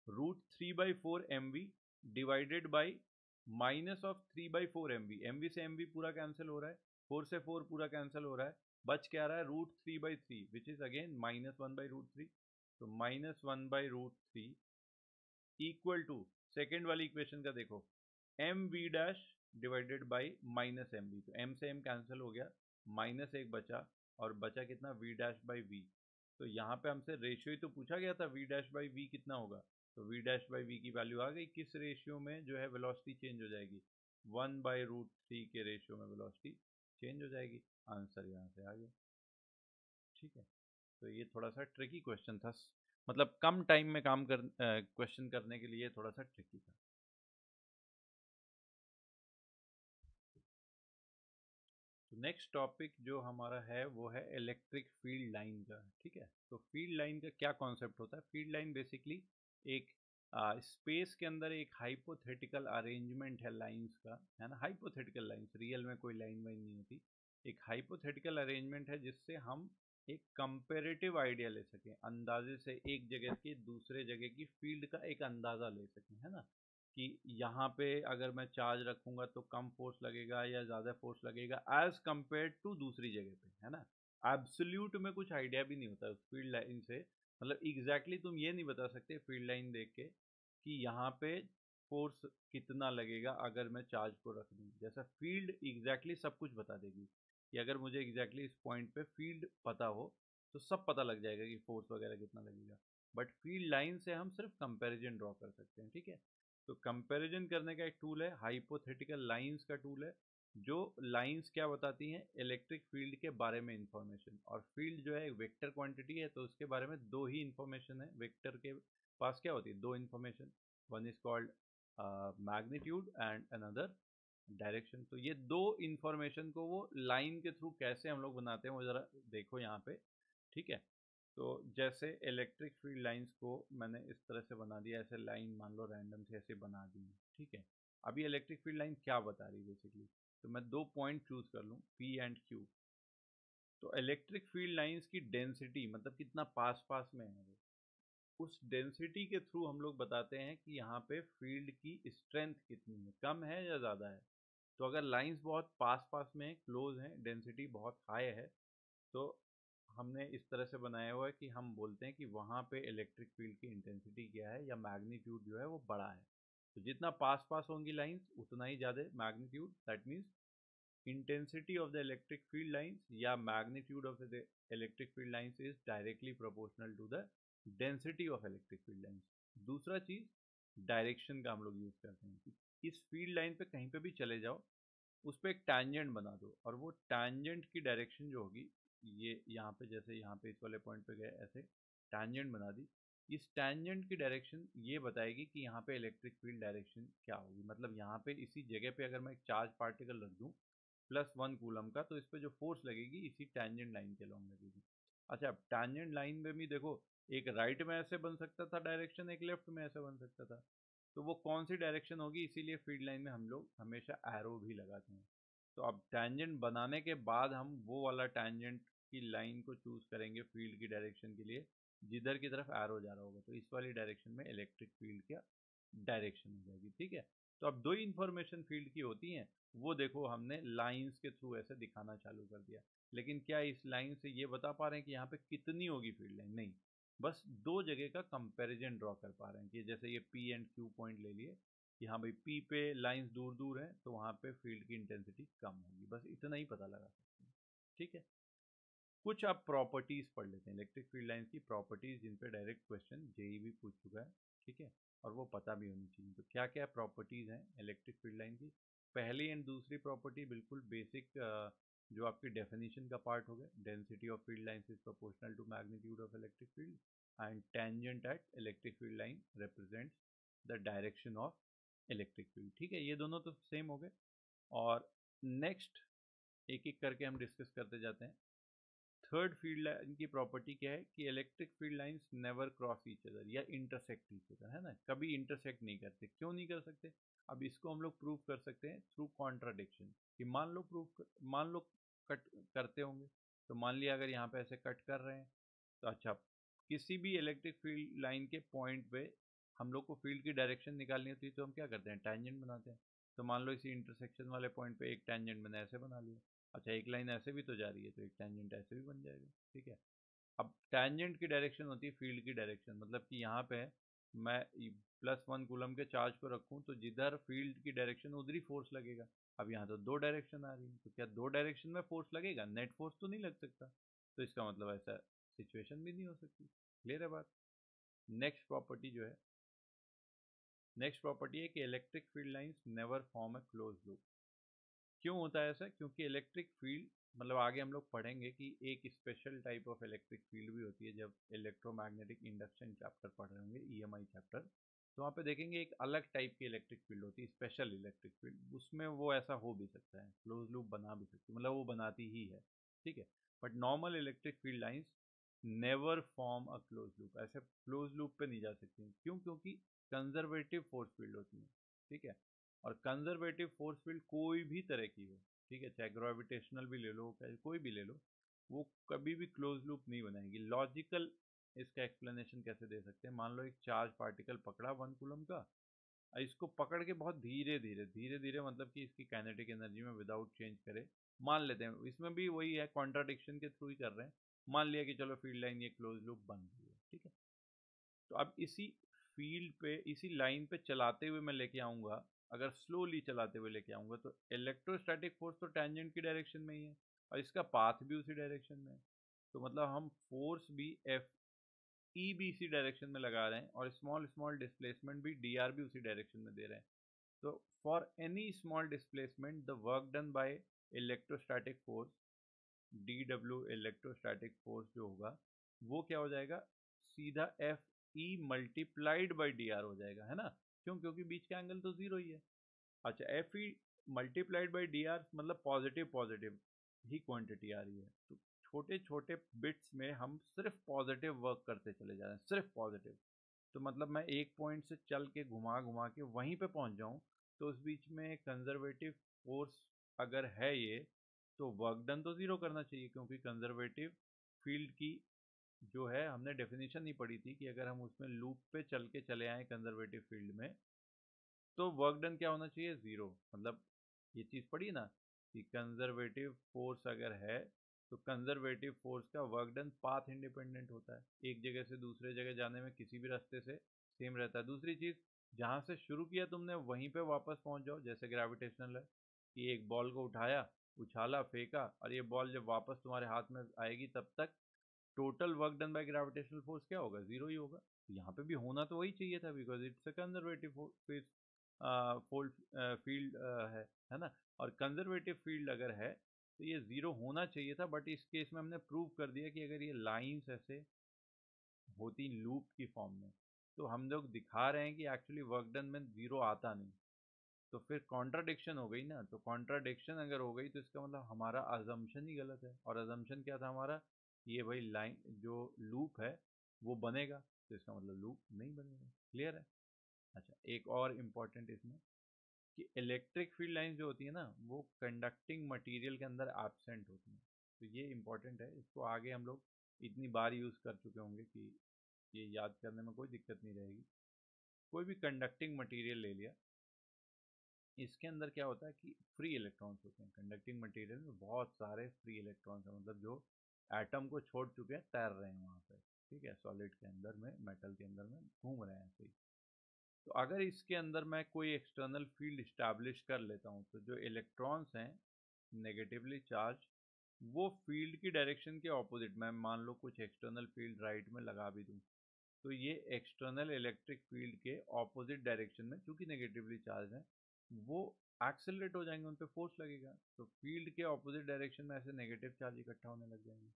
root three by four M V divided by minus of three by four M V M V से एम वी पूरा कैंसिल हो रहा है फोर से फोर पूरा कैंसिल हो रहा है। बच क्या रहा है? Root three by three which is again minus one by root three तो minus one by root three equal to second वाली इक्वेशन का देखो M V dash divided by minus M V तो एम से एम कैंसिल हो गया minus एक बचा, और बचा कितना? वी डैश बाई वी तो यहाँ पे हमसे रेशियो ही तो पूछा गया था वी डैश बाई वी कितना होगा? तो वी डैश बाई वी की वैल्यू आ गई। किस रेशियो में जो है वेलोसिटी चेंज हो जाएगी? वन बाई रूट थ्री के रेशियो में वेलोसिटी चेंज हो जाएगी। आंसर यहाँ से आ गया। ठीक है? तो ये थोड़ा सा ट्रिकी क्वेश्चन था। मतलब कम टाइम में काम कर क्वेश्चन करने के लिए थोड़ा सा ट्रिकी था। नेक्स्ट टॉपिक जो हमारा है वो है इलेक्ट्रिक फ़ील्ड लाइन का, ठीक है? तो फ़ील्ड लाइन का क्या कॉन्सेप्ट होता है? फ़ील्ड लाइन बेसिकली एक स्पेस के अंदर एक हाइपोथेटिकल अरेंजमेंट है लाइंस का, है ना? हाइपोथेटिकल लाइंस रियल में कोई लाइन वाइन नहीं होती। एक हाइपोथेटिकल अरेंजमेंट है जिससे हम एक कंपेरेटिव आइडिया ले सकें, अंदाजे से एक जगह के दूसरे जगह की फ़ील्ड का एक अंदाज़ा ले सकें, है ना? कि यहाँ पे अगर मैं चार्ज रखूँगा तो कम फोर्स लगेगा या ज़्यादा फोर्स लगेगा एज़ कंपेयर टू दूसरी जगह पे, है ना? एब्सोल्यूट में कुछ आइडिया भी नहीं होता फ़ील्ड लाइन से। मतलब एग्जैक्टली exactly तुम ये नहीं बता सकते फ़ील्ड लाइन देख के कि यहाँ पे फोर्स कितना लगेगा अगर मैं चार्ज को रख दूँ। जैसा फ़ील्ड एग्जैक्टली सब कुछ बता देगी कि अगर मुझे एग्जैक्टली इस पॉइंट पे फ़ील्ड पता हो तो सब पता लग जाएगा कि फोर्स वगैरह कितना लगेगा। बट फ़ील्ड लाइन से हम सिर्फ़ कंपैरिजन ड्रॉ कर सकते हैं, ठीक है? तो कंपैरिजन करने का एक टूल है हाइपोथेटिकल लाइंस का टूल है, जो लाइंस क्या बताती हैं? इलेक्ट्रिक फ़ील्ड के बारे में इंफॉर्मेशन और फ़ील्ड जो है वेक्टर क्वांटिटी है तो उसके बारे में दो ही इंफॉर्मेशन है। वेक्टर के पास क्या होती है? दो information one is called magnitude and another direction तो ये दो इंफॉर्मेशन को वो लाइन के थ्रू कैसे हम लोग बनाते हैं, वो ज़रा देखो यहाँ पे। ठीक है? तो जैसे इलेक्ट्रिक फ़ील्ड लाइंस को मैंने इस तरह से बना दिया, ऐसे लाइन मान लो रैंडम से ऐसे बना दी ठीक है? अभी इलेक्ट्रिक फ़ील्ड लाइन क्या बता रही है बेसिकली तो मैं दो पॉइंट चूज़ कर लूँ पी एंड क्यू तो इलेक्ट्रिक फ़ील्ड लाइंस की डेंसिटी मतलब कितना पास पास में है वो, उस डेंसिटी के थ्रू हम लोग बताते हैं कि यहाँ पे फ़ील्ड की स्ट्रेंथ कितनी है, कम है या ज़्यादा है? तो अगर लाइंस बहुत पास पास में क्लोज हैं डेंसिटी बहुत हाई है तो हमने इस तरह से बनाया हुआ है कि हम बोलते हैं कि वहाँ पे इलेक्ट्रिक फ़ील्ड की इंटेंसिटी क्या है या मैग्नीट्यूड जो है वो बड़ा है। तो जितना पास पास होंगी लाइंस उतना ही ज़्यादा magnitude that means intensity of the electric field lines या magnitude of the electric field lines is directly proportional to the density of electric field lines दूसरा चीज़ डायरेक्शन का हम लोग यूज़ करते हैं इस फ़ील्ड लाइन पे कहीं पे भी चले जाओ, उस पर एक टैंजेंट बना दो और वो टैंजेंट की डायरेक्शन जो होगी ये यहाँ पे जैसे यहाँ पे इस वाले पॉइंट पे गए, ऐसे टैंजेंट बना दी। इस टैंजेंट की डायरेक्शन ये बताएगी कि यहाँ पे इलेक्ट्रिक फ़ील्ड डायरेक्शन क्या होगी। मतलब यहाँ पे इसी जगह पे अगर मैं एक चार्ज पार्टिकल रख दूँ प्लस वन कूलम का तो इस पर जो फोर्स लगेगी, इसी टैंजेंट लाइन के लॉन्ग लगेगी। अच्छा अब टैंजेंट लाइन में भी देखो, एक राइट में ऐसे बन सकता था डायरेक्शन एक लेफ़्ट में ऐसे बन सकता था। तो वो कौन सी डायरेक्शन होगी? इसीलिए फ़ील्ड लाइन में हम लोग हमेशा एरो भी लगाते हैं। तो अब टैंजेंट बनाने के बाद हम वो वाला टैंजेंट की लाइन को चूज़ करेंगे फ़ील्ड की डायरेक्शन के लिए, जिधर की तरफ़ एरो जा रहा होगा तो इस वाली डायरेक्शन में इलेक्ट्रिक फ़ील्ड का डायरेक्शन हो जाएगी, ठीक है? तो अब दो इंफॉर्मेशन फ़ील्ड की होती हैं, वो देखो हमने लाइंस के थ्रू ऐसे दिखाना चालू कर दिया। लेकिन क्या इस लाइन से ये बता पा रहे हैं कि यहाँ पे कितनी होगी फ़ील्ड लाइन नहीं, बस दो जगह का कंपैरिजन ड्रॉ कर पा रहे हैं कि जैसे ये पी एंड क्यू पॉइंट ले लिए, कि हाँ भाई पी पे लाइंस दूर दूर हैं तो वहाँ पे फ़ील्ड की इंटेंसिटी कम होगी, बस इतना ही पता लगा सकते हैं, ठीक है? कुछ आप प्रॉपर्टीज़ पढ़ लेते हैं इलेक्ट्रिक फ़ील्ड लाइंस की प्रॉपर्टीज़ जिन पे डायरेक्ट क्वेश्चन जेई भी पूछ चुका है, ठीक है? और वो पता भी होनी चाहिए। तो क्या क्या प्रॉपर्टीज़ हैं इलेक्ट्रिक फ़ील्ड लाइन की? पहली एंड दूसरी प्रॉपर्टी बिल्कुल बेसिक जो आपकी डेफिनेशन का पार्ट हो गया density of field lines is proportional to magnitude of electric field and tangent at electric field line represents the direction of electric field ठीक है? ये दोनों तो सेम हो गए। और नेक्स्ट एक एक करके हम डिस्कस करते जाते हैं। थर्ड फ़ील्ड लाइन की प्रॉपर्टी क्या है कि electric field lines never cross each other या इंटरसेक्ट ईच अदर है ना? कभी इंटरसेक्ट नहीं करते। क्यों नहीं कर सकते? अब इसको हम लोग प्रूव कर सकते हैं थ्रू कॉन्ट्राडिक्शन कि मान लो प्रूव मान लो कट करते होंगे तो मान लिया अगर यहाँ पे ऐसे कट कर रहे हैं तो अच्छा किसी भी इलेक्ट्रिक फ़ील्ड लाइन के पॉइंट पे हम लोग को फ़ील्ड की डायरेक्शन निकालनी होती है तो हम क्या करते हैं? टैंजेंट बनाते हैं। तो मान लो इसी इंटरसेक्शन वाले पॉइंट पे एक टैंजेंट मैंने ऐसे बना लिया। अच्छा एक लाइन ऐसे भी तो जा रही है तो एक टैंजेंट ऐसे भी बन जाएगा, ठीक है? अब टैंजेंट की डायरेक्शन होती है फ़ील्ड की डायरेक्शन मतलब कि यहाँ पे मैं प्लस वन कूलम के चार्ज को रखूँ तो जिधर फ़ील्ड की डायरेक्शन उधर ही फोर्स लगेगा। अब यहाँ तो दो डायरेक्शन आ रही है तो क्या दो डायरेक्शन में फोर्स लगेगा? नेट फोर्स तो नहीं लग सकता। तो इसका मतलब ऐसा सिचुएशन भी नहीं हो सकती। क्लियर है बात? नेक्स्ट प्रॉपर्टी जो है नेक्स्ट प्रॉपर्टी है कि electric field lines never form a close loop क्यों होता है ऐसा? क्योंकि इलेक्ट्रिक फ़ील्ड मतलब आगे हम लोग पढ़ेंगे कि एक special type of electric field भी होती है जब इलेक्ट्रोमैग्नेटिक इंडक्शन चैप्टर पढ़ रहे होंगे ईएमआई चैप्टर तो वहाँ पे देखेंगे एक अलग टाइप की इलेक्ट्रिक फ़ील्ड होती है स्पेशल इलेक्ट्रिक फ़ील्ड उसमें वो ऐसा हो भी सकता है क्लोज लूप बना भी सकती है मतलब वो बनाती ही है, ठीक है? But normal electric field lines never form a close loop ऐसे क्लोज लूप पे नहीं जा सकती क्यों? क्योंकि कंजर्वेटिव फोर्स फ़ील्ड होती है, ठीक है? और कंजर्वेटिव फोर्स फ़ील्ड कोई भी तरह की हो, ठीक है, चाहे ग्रेविटेशनल भी ले लो कोई भी ले लो, वो कभी भी क्लोज लूप नहीं बनाएगी। लॉजिकल इसका एक्सप्लेनेशन कैसे दे सकते हैं? मान लो एक चार्ज पार्टिकल पकड़ा वन कुलम का इसको पकड़ के बहुत धीरे धीरे धीरे धीरे मतलब कि इसकी काइनेटिक एनर्जी में विदाउट चेंज करे। मान लेते हैं, इसमें भी वही है कॉन्ट्राडिक्शन के थ्रू ही कर रहे हैं। मान लिया कि चलो फ़ील्ड लाइन ये क्लोज लूप बन गई है, ठीक है। तो अब इसी फ़ील्ड पे, इसी लाइन पे चलाते हुए मैं लेके आऊँगा अगर स्लोली चलाते हुए लेके आऊँगा तो इलेक्ट्रोस्टैटिक फोर्स तो टेंजेंट की डायरेक्शन में ही है, और इसका पाथ भी उसी डायरेक्शन में है। तो मतलब हम फोर्स भी एफ़ ई भी इसी डायरेक्शन में लगा रहे हैं, और स्मॉल स्मॉल डिस्प्लेसमेंट भी डी आर भी उसी डायरेक्शन में दे रहे हैं। तो for any small displacement the work done by electrostatic force D W electrostatic force जो होगा, वो क्या हो जाएगा? सीधा F E multiplied by D R हो जाएगा, है ना? क्यों? क्योंकि बीच का एंगल तो ज़ीरो ही है। अच्छा F E multiplied by D R मतलब पॉजिटिव पॉजिटिव ही क्वांटिटी आ रही है। तो छोटे छोटे बिट्स में हम सिर्फ़ पॉजिटिव वर्क करते चले जा रहे हैं, सिर्फ़ पॉजिटिव तो मतलब मैं एक पॉइंट से चल के घुमा घुमा के वहीं पे पहुँच जाऊँ तो उस बीच में कंजर्वेटिव फोर्स अगर है ये तो वर्क डन तो ज़ीरो करना चाहिए, क्योंकि कंजर्वेटिव फ़ील्ड की जो है, हमने डेफिनेशन ही पढ़ी थी कि अगर हम उसमें लूप पे चल के चले आए कंजर्वेटिव फ़ील्ड में तो वर्क डन क्या होना चाहिए? ज़ीरो मतलब ये चीज़ पढ़ी ना कि कंजर्वेटिव फोर्स अगर है तो कंजर्वेटिव फोर्स का वर्क डन पाथ इंडिपेंडेंट होता है। एक जगह से दूसरे जगह जाने में किसी भी रास्ते से सेम रहता है। दूसरी चीज़, जहाँ से शुरू किया तुमने, वहीं पे वापस पहुँच जाओ। जैसे ग्रेविटेशनल है कि एक बॉल को उठाया, उछाला, फेंका और ये बॉल जब वापस तुम्हारे हाथ में आएगी तब तक total work done by gravitational force क्या होगा? ज़ीरो ही होगा। तो यहाँ पे भी होना तो वही चाहिए था because it's a conservative field है है ना? और कंजर्वेटिव फ़ील्ड अगर है तो ये ज़ीरो होना चाहिए था बट इस केस में हमने प्रूव कर दिया कि अगर ये लाइंस ऐसे होती लूप की फॉर्म में तो हम लोग दिखा रहे हैं कि एक्चुअली वर्क डन में ज़ीरो आता नहीं। तो फिर कॉन्ट्राडिक्शन हो गई ना? तो कॉन्ट्राडिक्शन अगर हो गई तो इसका मतलब हमारा अजम्पन ही गलत है। और अजम्पन क्या था हमारा? ये भाई लाइन, जो लूप है, वो बनेगा तो इसका मतलब लूप नहीं बनेगा, क्लियर है? अच्छा एक और इंपॉर्टेंट इसमें, कि इलेक्ट्रिक फ़ील्ड लाइन जो होती है ना, वो कंडक्टिंग मटेरियल के अंदर एबसेंट होती हैं। तो ये इंपॉर्टेंट है, इसको आगे हम लोग इतनी बार यूज़ कर चुके होंगे कि ये याद करने में कोई दिक्कत नहीं रहेगी। कोई भी कंडक्टिंग मटेरियल ले लिया, इसके अंदर क्या होता है कि फ्री इलेक्ट्रॉन्स होते हैं। कंडक्टिंग मटेरियल में बहुत सारे फ्री इलेक्ट्रॉन्स हैं मतलब जो एटम को छोड़ चुके हैं, तैर रहे हैं वहाँ पे, ठीक है? सॉलिड के अंदर में मेटल के अंदर में घूम रहे हैं ऐसे ही तो अगर इसके अंदर मैं कोई एक्सटर्नल फ़ील्ड इस्टेब्लिश कर लेता हूँ तो जो इलेक्ट्रॉन्स हैं नेगेटिवली चार्ज वो फ़ील्ड की डायरेक्शन के ऑपोजिट मैं मान लो कुछ एक्सटर्नल फ़ील्ड राइट में लगा भी दूँ तो ये एक्सटर्नल इलेक्ट्रिक फ़ील्ड के ऑपोजिट डायरेक्शन में, चूँकि नेगेटिवली चार्ज हैं, वो एक्सेलरेट हो जाएँगे, उन पर फोर्स लगेगा तो फ़ील्ड के ऑपोजिट डायरेक्शन में ऐसे नेगेटिव चार्ज इकट्ठा होने लग जाएँगे।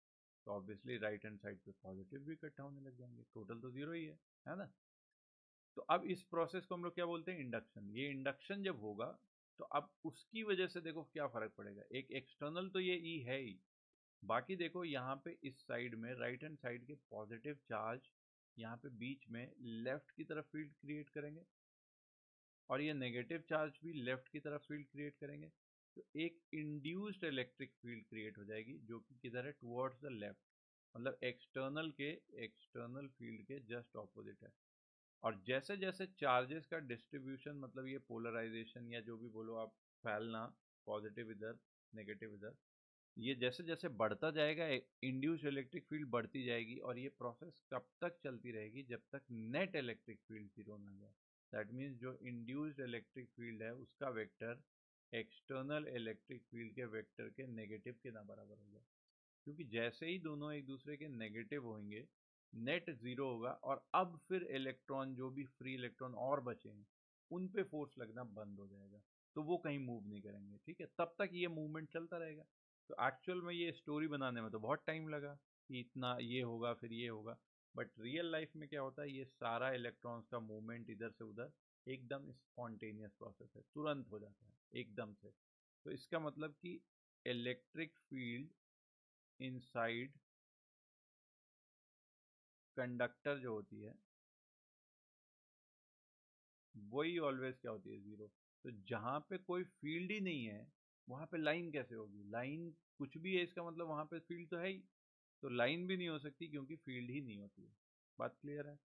तो ऑब्वियसली राइट हैंड साइड पे पॉजिटिव भी इकट्ठा होने लग जाएँगे। टोटल तो ज़ीरो ही है है ना? तो अब इस प्रोसेस को हम लोग क्या बोलते हैं? इंडक्शन ये इंडक्शन जब होगा तो अब उसकी वजह से देखो क्या फ़र्क पड़ेगा। एक एक्सटर्नल तो ये ई है ही। बाकी देखो यहाँ पे इस साइड में राइट हैंड साइड के पॉजिटिव चार्ज यहाँ पे बीच में लेफ़्ट की तरफ़ फ़ील्ड क्रिएट करेंगे। और ये नेगेटिव चार्ज भी लेफ़्ट की तरफ़ फ़ील्ड क्रिएट करेंगे। तो एक इंड्यूस्ड इलेक्ट्रिक फ़ील्ड क्रिएट हो जाएगी, जो कि किधर है? टुवर्ड्स द लेफ़्ट मतलब एक्सटर्नल के एक्सटर्नल फ़ील्ड के जस्ट ऑपोजिट है। और जैसे जैसे चार्जेस का डिस्ट्रीब्यूशन मतलब ये पोलराइजेशन या जो भी बोलो आप, फैलना पॉजिटिव इधर नेगेटिव इधर, ये जैसे जैसे बढ़ता जाएगा इंड्यूस इलेक्ट्रिक फ़ील्ड बढ़ती जाएगी और ये प्रोसेस कब तक चलती रहेगी? जब तक नेट इलेक्ट्रिक फ़ील्ड ज़ीरो ना जाए। दैट मीन्स जो इंड्यूस्ड इलेक्ट्रिक फ़ील्ड है, उसका वेक्टर एक्सटर्नल इलेक्ट्रिक फ़ील्ड के वेक्टर के नेगेटिव के ना बराबर होगा। क्योंकि जैसे ही दोनों एक दूसरे के नेगेटिव होंगे नेट ज़ीरो होगा और अब फिर इलेक्ट्रॉन जो भी फ्री इलेक्ट्रॉन और बचे हैं, उन पे फोर्स लगना बंद हो जाएगा। तो वो कहीं मूव नहीं करेंगे, ठीक है? तब तक ये मूवमेंट चलता रहेगा। तो एक्चुअल में ये स्टोरी बनाने में तो बहुत टाइम लगा कि इतना ये होगा, फिर ये होगा। बट रियल लाइफ में क्या होता है, ये सारा इलेक्ट्रॉन्स का मूवमेंट इधर से उधर एकदम स्पॉन्टेनियस प्रोसेस है, तुरंत हो जाता है, एकदम से। तो इसका मतलब कि इलेक्ट्रिक फ़ील्ड इनसाइड कंडक्टर जो होती है, वही ऑलवेज क्या होती है ज़ीरो तो जहाँ पे कोई फ़ील्ड ही नहीं है, वहाँ पे लाइन कैसे होगी? लाइन कुछ भी है, इसका मतलब वहाँ पे फ़ील्ड तो है ही। तो लाइन भी नहीं हो सकती क्योंकि फ़ील्ड ही नहीं होती है। बात क्लियर है?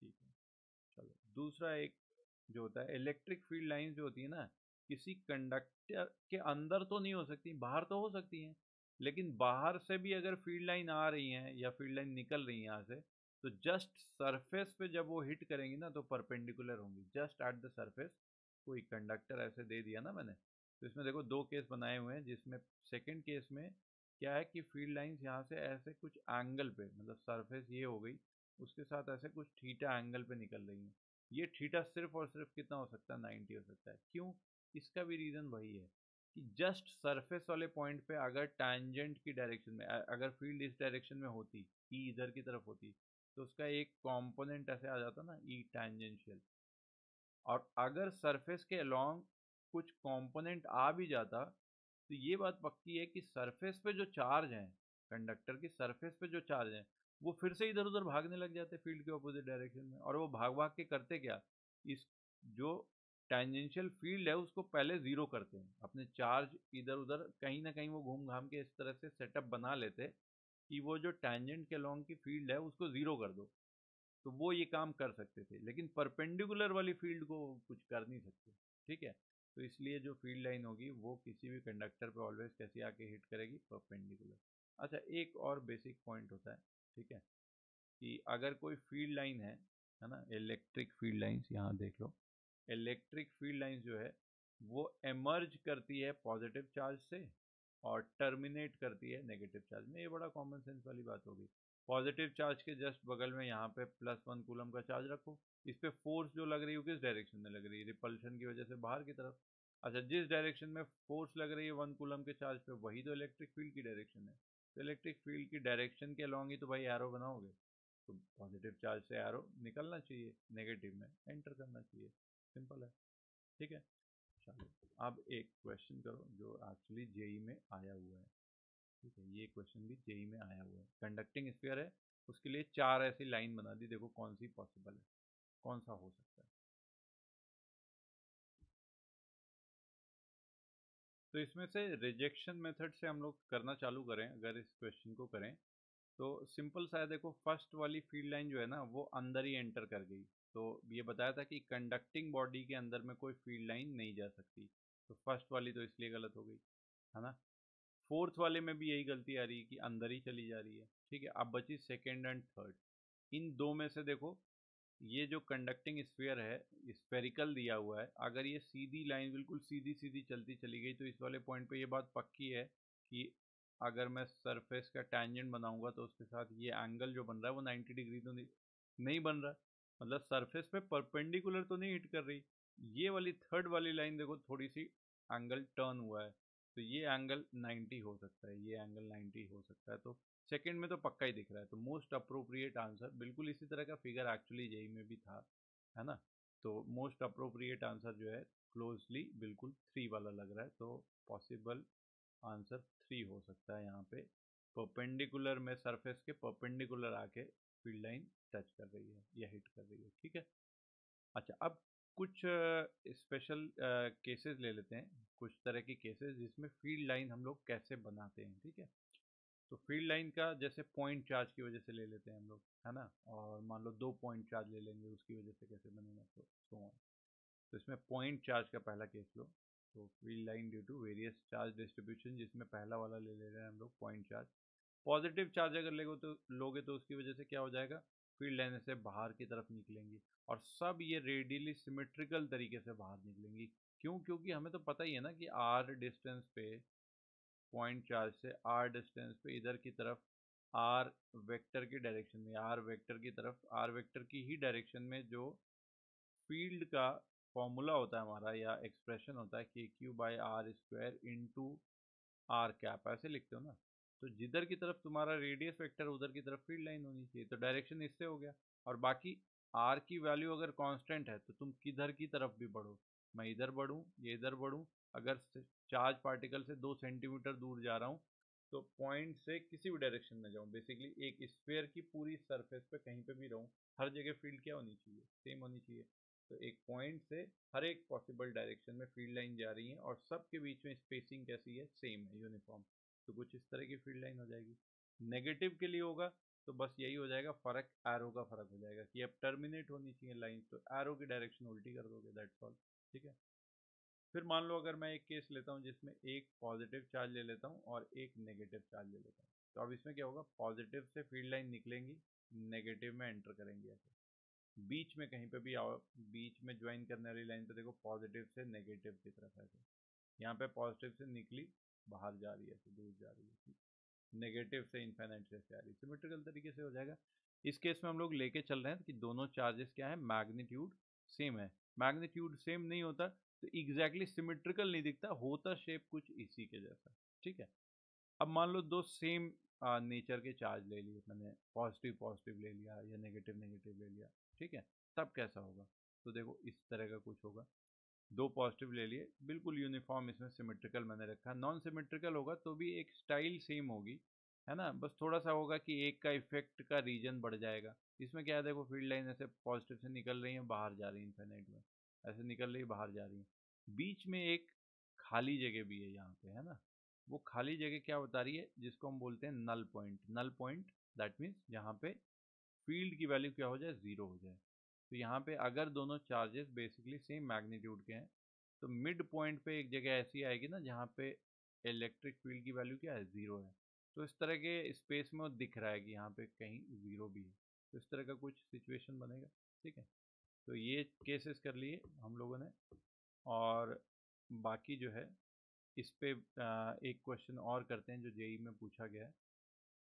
ठीक है। चलो, दूसरा एक जो होता है इलेक्ट्रिक फ़ील्ड लाइन जो होती है ना, किसी कंडक्टर के अंदर तो नहीं हो सकती, बाहर तो हो सकती हैं, लेकिन बाहर से भी अगर फ़ील्ड लाइन आ रही हैं या फ़ील्ड लाइन निकल रही है यहाँ से तो जस्ट सरफेस पे जब वो हिट करेंगी ना तो परपेंडिकुलर होंगी। जस्ट एट द सरफेस कोई कंडक्टर ऐसे दे दिया ना मैंने तो इसमें देखो दो केस बनाए हुए हैं, जिसमें सेकंड केस में क्या है कि फ़ील्ड लाइंस यहाँ से ऐसे कुछ एंगल पे मतलब सरफेस ये हो गई, उसके साथ ऐसे कुछ थीटा एंगल पे निकल रही हैं। ये थीटा सिर्फ़ और सिर्फ़ कितना हो सकता है? नाइन्टी हो सकता है। क्यों? इसका भी रीज़न वही है कि जस्ट सरफेस वाले पॉइंट पे अगर टैंजेंट की डायरेक्शन में अगर फ़ील्ड इस डायरेक्शन में होती ई इधर की तरफ़ होती तो उसका एक कंपोनेंट ऐसे आ जाता ना ई टैंजेंशियल और अगर सरफेस के अलॉन्ग कुछ कंपोनेंट आ भी जाता तो ये बात पक्की है कि सरफेस पे जो चार्ज हैं कंडक्टर की सरफेस पे जो चार्ज हैं, वो फिर से इधर उधर भागने लग जाते फ़ील्ड के अपोजिट डायरेक्शन में। और वो भाग भाग के करते क्या? इस जो टेंजेंशियल फ़ील्ड है, उसको पहले ज़ीरो करते हैं। अपने चार्ज इधर उधर कहीं ना कहीं वो घूम घाम के इस तरह से सेटअप बना लेते कि वो जो टेंजेंट के लॉन्ग की फ़ील्ड है, उसको ज़ीरो कर दो। तो वो ये काम कर सकते थे, लेकिन परपेंडिकुलर वाली फ़ील्ड को कुछ कर नहीं सकते। ठीक है? तो इसलिए जो फ़ील्ड लाइन होगी, वो किसी भी कंडक्टर पे ऑलवेज कैसे आके हिट करेगी? परपेंडिकुलर अच्छा एक और बेसिक पॉइंट होता है, ठीक है? कि अगर कोई फ़ील्ड लाइन है है ना? इलेक्ट्रिक फ़ील्ड लाइंस यहाँ देख लो। इलेक्ट्रिक फ़ील्ड लाइंस जो है, वो एमर्ज करती है पॉजिटिव चार्ज से और टर्मिनेट करती है नेगेटिव चार्ज में। ये बड़ा कॉमन सेंस वाली बात होगी। पॉजिटिव चार्ज के जस्ट बगल में यहाँ पे प्लस वन कूलम का चार्ज रखो। इस पर फोर्स जो लग रही है वो किस डायरेक्शन में लग रही है? रिपल्शन की वजह से बाहर की तरफ़? अच्छा जिस डायरेक्शन में फोर्स लग रही है वन कूलम के चार्ज पे, वही तो इलेक्ट्रिक फ़ील्ड की डायरेक्शन है। तो इलेक्ट्रिक फ़ील्ड की डायरेक्शन के अलॉन्ग ही तो भाई एरो बनाओगे। तो पॉजिटिव चार्ज से एरो निकलना चाहिए नेगेटिव में एंटर करना चाहिए। सिंपल है। ठीक है? चलो, अब एक क्वेश्चन करो, जो एक्चुअली जेई में आया हुआ है। ठीक है? ये क्वेश्चन भी जेई में आया हुआ है। कंडक्टिंग स्पेयर है, उसके लिए चार ऐसी लाइन बना दी। देखो कौन सी पॉसिबल है। कौन सा हो सकता है? तो इसमें से रिजेक्शन मेथड से हम लोग करना चालू करें, अगर इस क्वेश्चन को करें तो सिंपल सा है, देखो फ़र्स्ट वाली फ़ील्ड लाइन जो है ना, वो अंदर ही एंटर कर गई। तो ये बताया था कि कंडक्टिंग बॉडी के अंदर में कोई फ़ील्ड लाइन नहीं जा सकती। तो फ़र्स्ट वाली तो इसलिए गलत हो गई, है ना? फोर्थ वाले में भी यही गलती आ रही है कि अंदर ही चली जा रही है। ठीक है, अब बची सेकेंड एंड थर्ड इन दो में से देखो ये जो कंडक्टिंग स्फीयर है स्पेरिकल दिया हुआ है, अगर ये सीधी लाइन बिल्कुल सीधी सीधी चलती चली गई तो इस वाले पॉइंट पे ये बात पक्की है कि अगर मैं सरफेस का टेंजेंट बनाऊँगा तो उसके साथ ये एंगल जो बन रहा है, वो 90 डिग्री तो नहीं नहीं बन रहा। मतलब सरफेस पे परपेंडिकुलर तो नहीं हिट कर रही। ये वाली थर्ड वाली लाइन देखो थोड़ी सी एंगल टर्न हुआ है तो ये एंगल 90 हो सकता है, ये एंगल 90 हो सकता है तो सेकंड में तो पक्का ही दिख रहा है तो मोस्ट अप्रोप्रिएट आंसर बिल्कुल इसी तरह का फिगर एक्चुअली जेई में भी था, है ना? तो मोस्ट अप्रोप्रिएट आंसर जो है क्लोजली बिल्कुल थ्री वाला लग रहा है तो पॉसिबल आंसर थ्री हो सकता है यहाँ पे। परपेंडिकुलर में सरफेस के परपेंडिकुलर आके फ़ील्ड लाइन टच कर रही है या हिट कर रही है, ठीक है? अच्छा अब कुछ स्पेशल केसेस ले लेते हैं, कुछ तरह के केसेस जिसमें फ़ील्ड लाइन हम लोग कैसे बनाते हैं, ठीक है? तो फ़ील्ड लाइन का जैसे पॉइंट चार्ज की वजह से ले लेते हैं हम लोग, है ना? और मान लो दो पॉइंट चार्ज ले लेंगे, उसकी वजह से कैसे बनेगा? तो सो ऑन तो इसमें पॉइंट चार्ज का पहला केस लो। तो field line due to various charge distribution, जिसमें पहला वाला ले ले रहे हैं हम लोग, पॉइंट चार्ज। पॉजिटिव चार्ज अगर लेगो तो लोगे तो उसकी वजह से क्या हो जाएगा? फ़ील्ड लाइन से बाहर की तरफ़ निकलेंगी। और सब ये रेडियली सिमेट्रिकल तरीके से बाहर निकलेंगी। क्यों? क्योंकि हमें तो पता ही है ना कि आर डिस्टेंस पे पॉइंट चार्ज से आर डिस्टेंस पे इधर की तरफ़ आर वेक्टर की डायरेक्शन में आर वेक्टर की तरफ़ आर वेक्टर की ही डायरेक्शन में जो फ़ील्ड का फॉर्मूला होता है हमारा या एक्सप्रेशन होता है K Q by R square into R cap ऐसे लिखते हो ना? तो जिधर की तरफ़ तुम्हारा रेडियस वेक्टर उधर की तरफ़ फ़ील्ड लाइन होनी चाहिए तो डायरेक्शन इससे हो गया। और बाकी आर की वैल्यू अगर कांस्टेंट है तो तुम किधर की तरफ़ भी बढ़ो। मैं इधर बढ़ूँ, ये इधर बढ़ूँ अगर चार्ज पार्टिकल से दो सेंटीमीटर दूर जा रहा हूँ तो पॉइंट से किसी भी डायरेक्शन में जाऊँ। बेसिकली एक स्पेयर की पूरी सरफेस पे कहीं पे भी रहूँ, हर जगह फ़ील्ड क्या होनी चाहिए? सेम होनी चाहिए। तो एक पॉइंट से हर एक पॉसिबल डायरेक्शन में फ़ील्ड लाइन जा रही है और सबके बीच में स्पेसिंग कैसी है? सेम है, यूनिफॉर्म। तो कुछ इस तरह की फ़ील्ड लाइन हो जाएगी। नेगेटिव के लिए होगा तो बस यही हो जाएगा, फ़र्क एरो का फ़र्क हो जाएगा कि अब टर्मिनेट होनी चाहिए लाइन तो एरो की डायरेक्शन उल्टी कर दोगे, दैट्स ऑल। ठीक है? फिर मान लो अगर मैं एक केस लेता हूँ जिसमें एक पॉजिटिव चार्ज ले लेता हूँ और एक नेगेटिव चार्ज ले लेता हूँ। तो अब इसमें क्या होगा? पॉजिटिव से फ़ील्ड लाइन निकलेंगी, नेगेटिव में एंटर करेंगी ऐसे। बीच में कहीं पे भी आओ, बीच में ज्वाइन करने वाली लाइन पे देखो, पॉजिटिव से नेगेटिव की तरफ़ ऐसे। यहाँ पे पॉजिटिव से निकली, बाहर जा रही है ऐसे, दूर जा रही है नेगेटिव से इन्फेनाइट से आ रही है, सिमेट्रिकल तरीके से हो जाएगा। इस केस में हम लोग लेके चल रहे हैं कि दोनों चार्जेस क्या है? मैग्नीट्यूड सेम है। मैग्नीट्यूड सेम नहीं होता तो एग्जैक्टली सिमेट्रिकल नहीं दिखता, होता शेप कुछ इसी के जैसा, ठीक है? अब मान लो दो सेम नेचर के चार्ज ले लिए मैंने पॉजिटिव पॉजिटिव ले लिया या नेगेटिव नेगेटिव ले लिया, ठीक है? तब कैसा होगा? तो देखो इस तरह का कुछ होगा। दो पॉजिटिव ले लिए, बिल्कुल यूनिफॉर्म इसमें सिमेट्रिकल मैंने रखा। नॉन सिमेट्रिकल होगा तो भी एक स्टाइल सेम होगी, है ना? बस थोड़ा सा होगा कि एक का इफ़ेक्ट का रीजन बढ़ जाएगा। इसमें क्या है, देखो फ़ील्ड लाइन ऐसे पॉजिटिव से निकल रही है, बाहर जा रही है इन्फेनाइट में। ऐसे निकल रही, बाहर जा रही है। बीच में एक खाली जगह भी है यहाँ पे, है ना? वो खाली जगह क्या बता रही है? जिसको हम बोलते हैं null point null point that means यहाँ पे फ़ील्ड की वैल्यू क्या हो जाए? ज़ीरो हो जाए। तो यहाँ पे अगर दोनों चार्जेस बेसिकली सेम मैग्नीट्यूड के हैं तो मिड पॉइंट पे एक जगह ऐसी आएगी ना जहाँ पे इलेक्ट्रिक फ़ील्ड की वैल्यू क्या है? ज़ीरो है। तो इस तरह के स्पेस में वो दिख रहा है कि यहाँ पे कहीं ज़ीरो भी है। तो इस तरह का कुछ सिचुएशन बनेगा। ठीक है? तो ये केसेस कर लिए हम लोगों ने और बाकी जो है, इस पे एक क्वेश्चन और करते हैं जो जेई में पूछा गया है।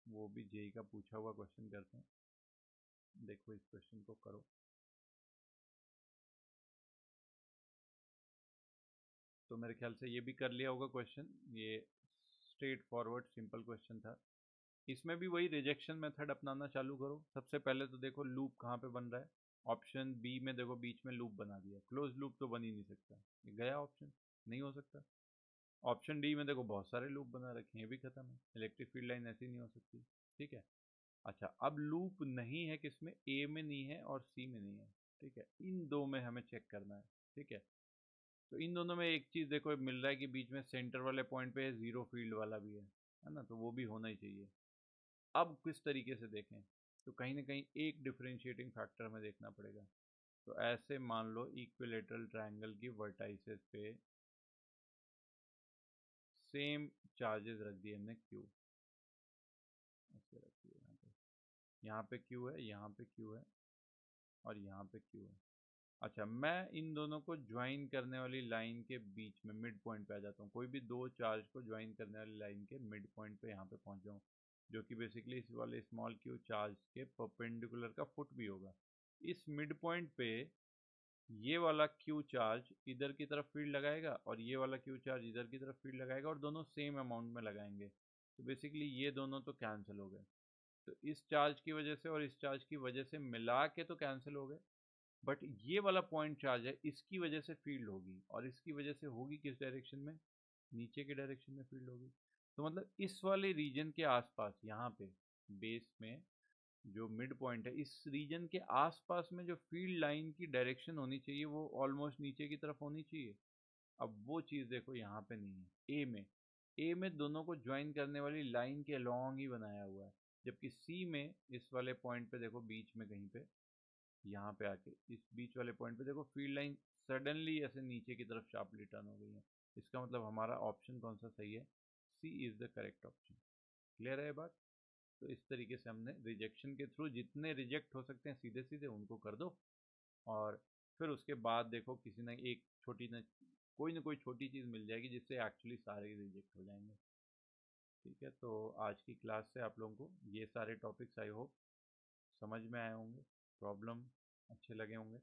वो भी जेई का पूछा हुआ क्वेश्चन करते हैं। देखो इस क्वेश्चन को करो। तो मेरे ख्याल से ये भी कर लिया होगा क्वेश्चन ये स्ट्रेट फॉरवर्ड सिंपल क्वेश्चन था। इसमें भी वही रिजेक्शन मेथड अपनाना चालू करो। सबसे पहले तो देखो लूप कहाँ पे बन रहा है। ऑप्शन बी में देखो बीच में लूप बना दिया। क्लोज लूप तो बन ही नहीं सकता। ये गया ऑप्शन, नहीं हो सकता। ऑप्शन डी में देखो बहुत सारे लूप बना रखे हैं, ये भी खत्म है। इलेक्ट्रिक फ़ील्ड लाइन ऐसी नहीं हो सकती, ठीक है? अच्छा अब लूप नहीं है किसमें? ए में नहीं है और सी में नहीं है, ठीक है? इन दो में हमें चेक करना है, ठीक है? तो इन दोनों में एक चीज़ देखो मिल रहा है कि बीच में सेंटर वाले पॉइंट पे ज़ीरो फ़ील्ड वाला भी है है ना? तो वो भी होना ही चाहिए। अब किस तरीके से देखें? तो कहीं ना कहीं एक डिफ्रेंशिएटिंग फैक्टर हमें देखना पड़ेगा। तो ऐसे मान लो इक्विलेटरल ट्रायंगल की वर्टाइसेस पे सेम चार्जेस रख दिए हमने क्यू ऐसे रख दिए यहाँ पे। यहाँ पे क्यू है, यहाँ पे क्यू है और यहाँ पे क्यू है। अच्छा मैं इन दोनों को ज्वाइन करने वाली लाइन के बीच में मिड पॉइंट पे आ जाता हूँ। कोई भी दो चार्ज को ज्वाइन करने वाली लाइन के मिड पॉइंट पे यहाँ पे पहुँच जाऊँ। जो कि बेसिकली इस वाले स्मॉल क्यू चार्ज के परपेंडिकुलर का फुट भी होगा। इस मिड पॉइंट पे ये वाला क्यू चार्ज इधर की तरफ़ फ़ील्ड लगाएगा और ये वाला क्यू चार्ज इधर की तरफ़ फ़ील्ड लगाएगा और दोनों सेम अमाउंट में लगाएँगे। तो बेसिकली ये दोनों तो कैंसिल हो गए। तो इस चार्ज की वजह से और इस चार्ज की वजह से मिला के तो कैंसिल हो गए। बट ये वाला पॉइंट चार्ज है, इसकी वजह से फ़ील्ड होगी और इसकी वजह से होगी किस डायरेक्शन में? नीचे के डायरेक्शन में फ़ील्ड होगी। तो मतलब इस वाले रीजन के आसपास, यहाँ पे, बेस में जो मिड पॉइंट है, इस रीजन के आसपास में जो फ़ील्ड लाइन की डायरेक्शन होनी चाहिए, वो ऑलमोस्ट नीचे की तरफ़ होनी चाहिए। अब वो चीज़ देखो यहाँ पे नहीं है। ए में ए में दोनों को ज्वाइन करने वाली लाइन के अलॉन्ग ही बनाया हुआ है, जबकि सी में इस वाले पॉइंट पे देखो बीच में कहीं पे, यहाँ पे आके, इस बीच वाले पॉइंट पे देखो फ़ील्ड लाइन सडनली ऐसे नीचे की तरफ़ शार्पली टर्न हो गई है। इसका मतलब हमारा ऑप्शन कौन सा सही है? C is the correct option clear है बात? तो इस तरीके से हमने रिजेक्शन के थ्रू जितने रिजेक्ट हो सकते हैं, सीधे सीधे उनको कर दो। और फिर उसके बाद देखो किसी ना एक छोटी ना, कोई ना कोई छोटी चीज़ मिल जाएगी जिससे एक्चुअली सारे रिजेक्ट हो जाएँगे। ठीक है तो आज की क्लास से आप लोगों को ये सारे टॉपिक्स आई होप समझ में आए होंगे। प्रॉब्लम अच्छे लगे होंगे।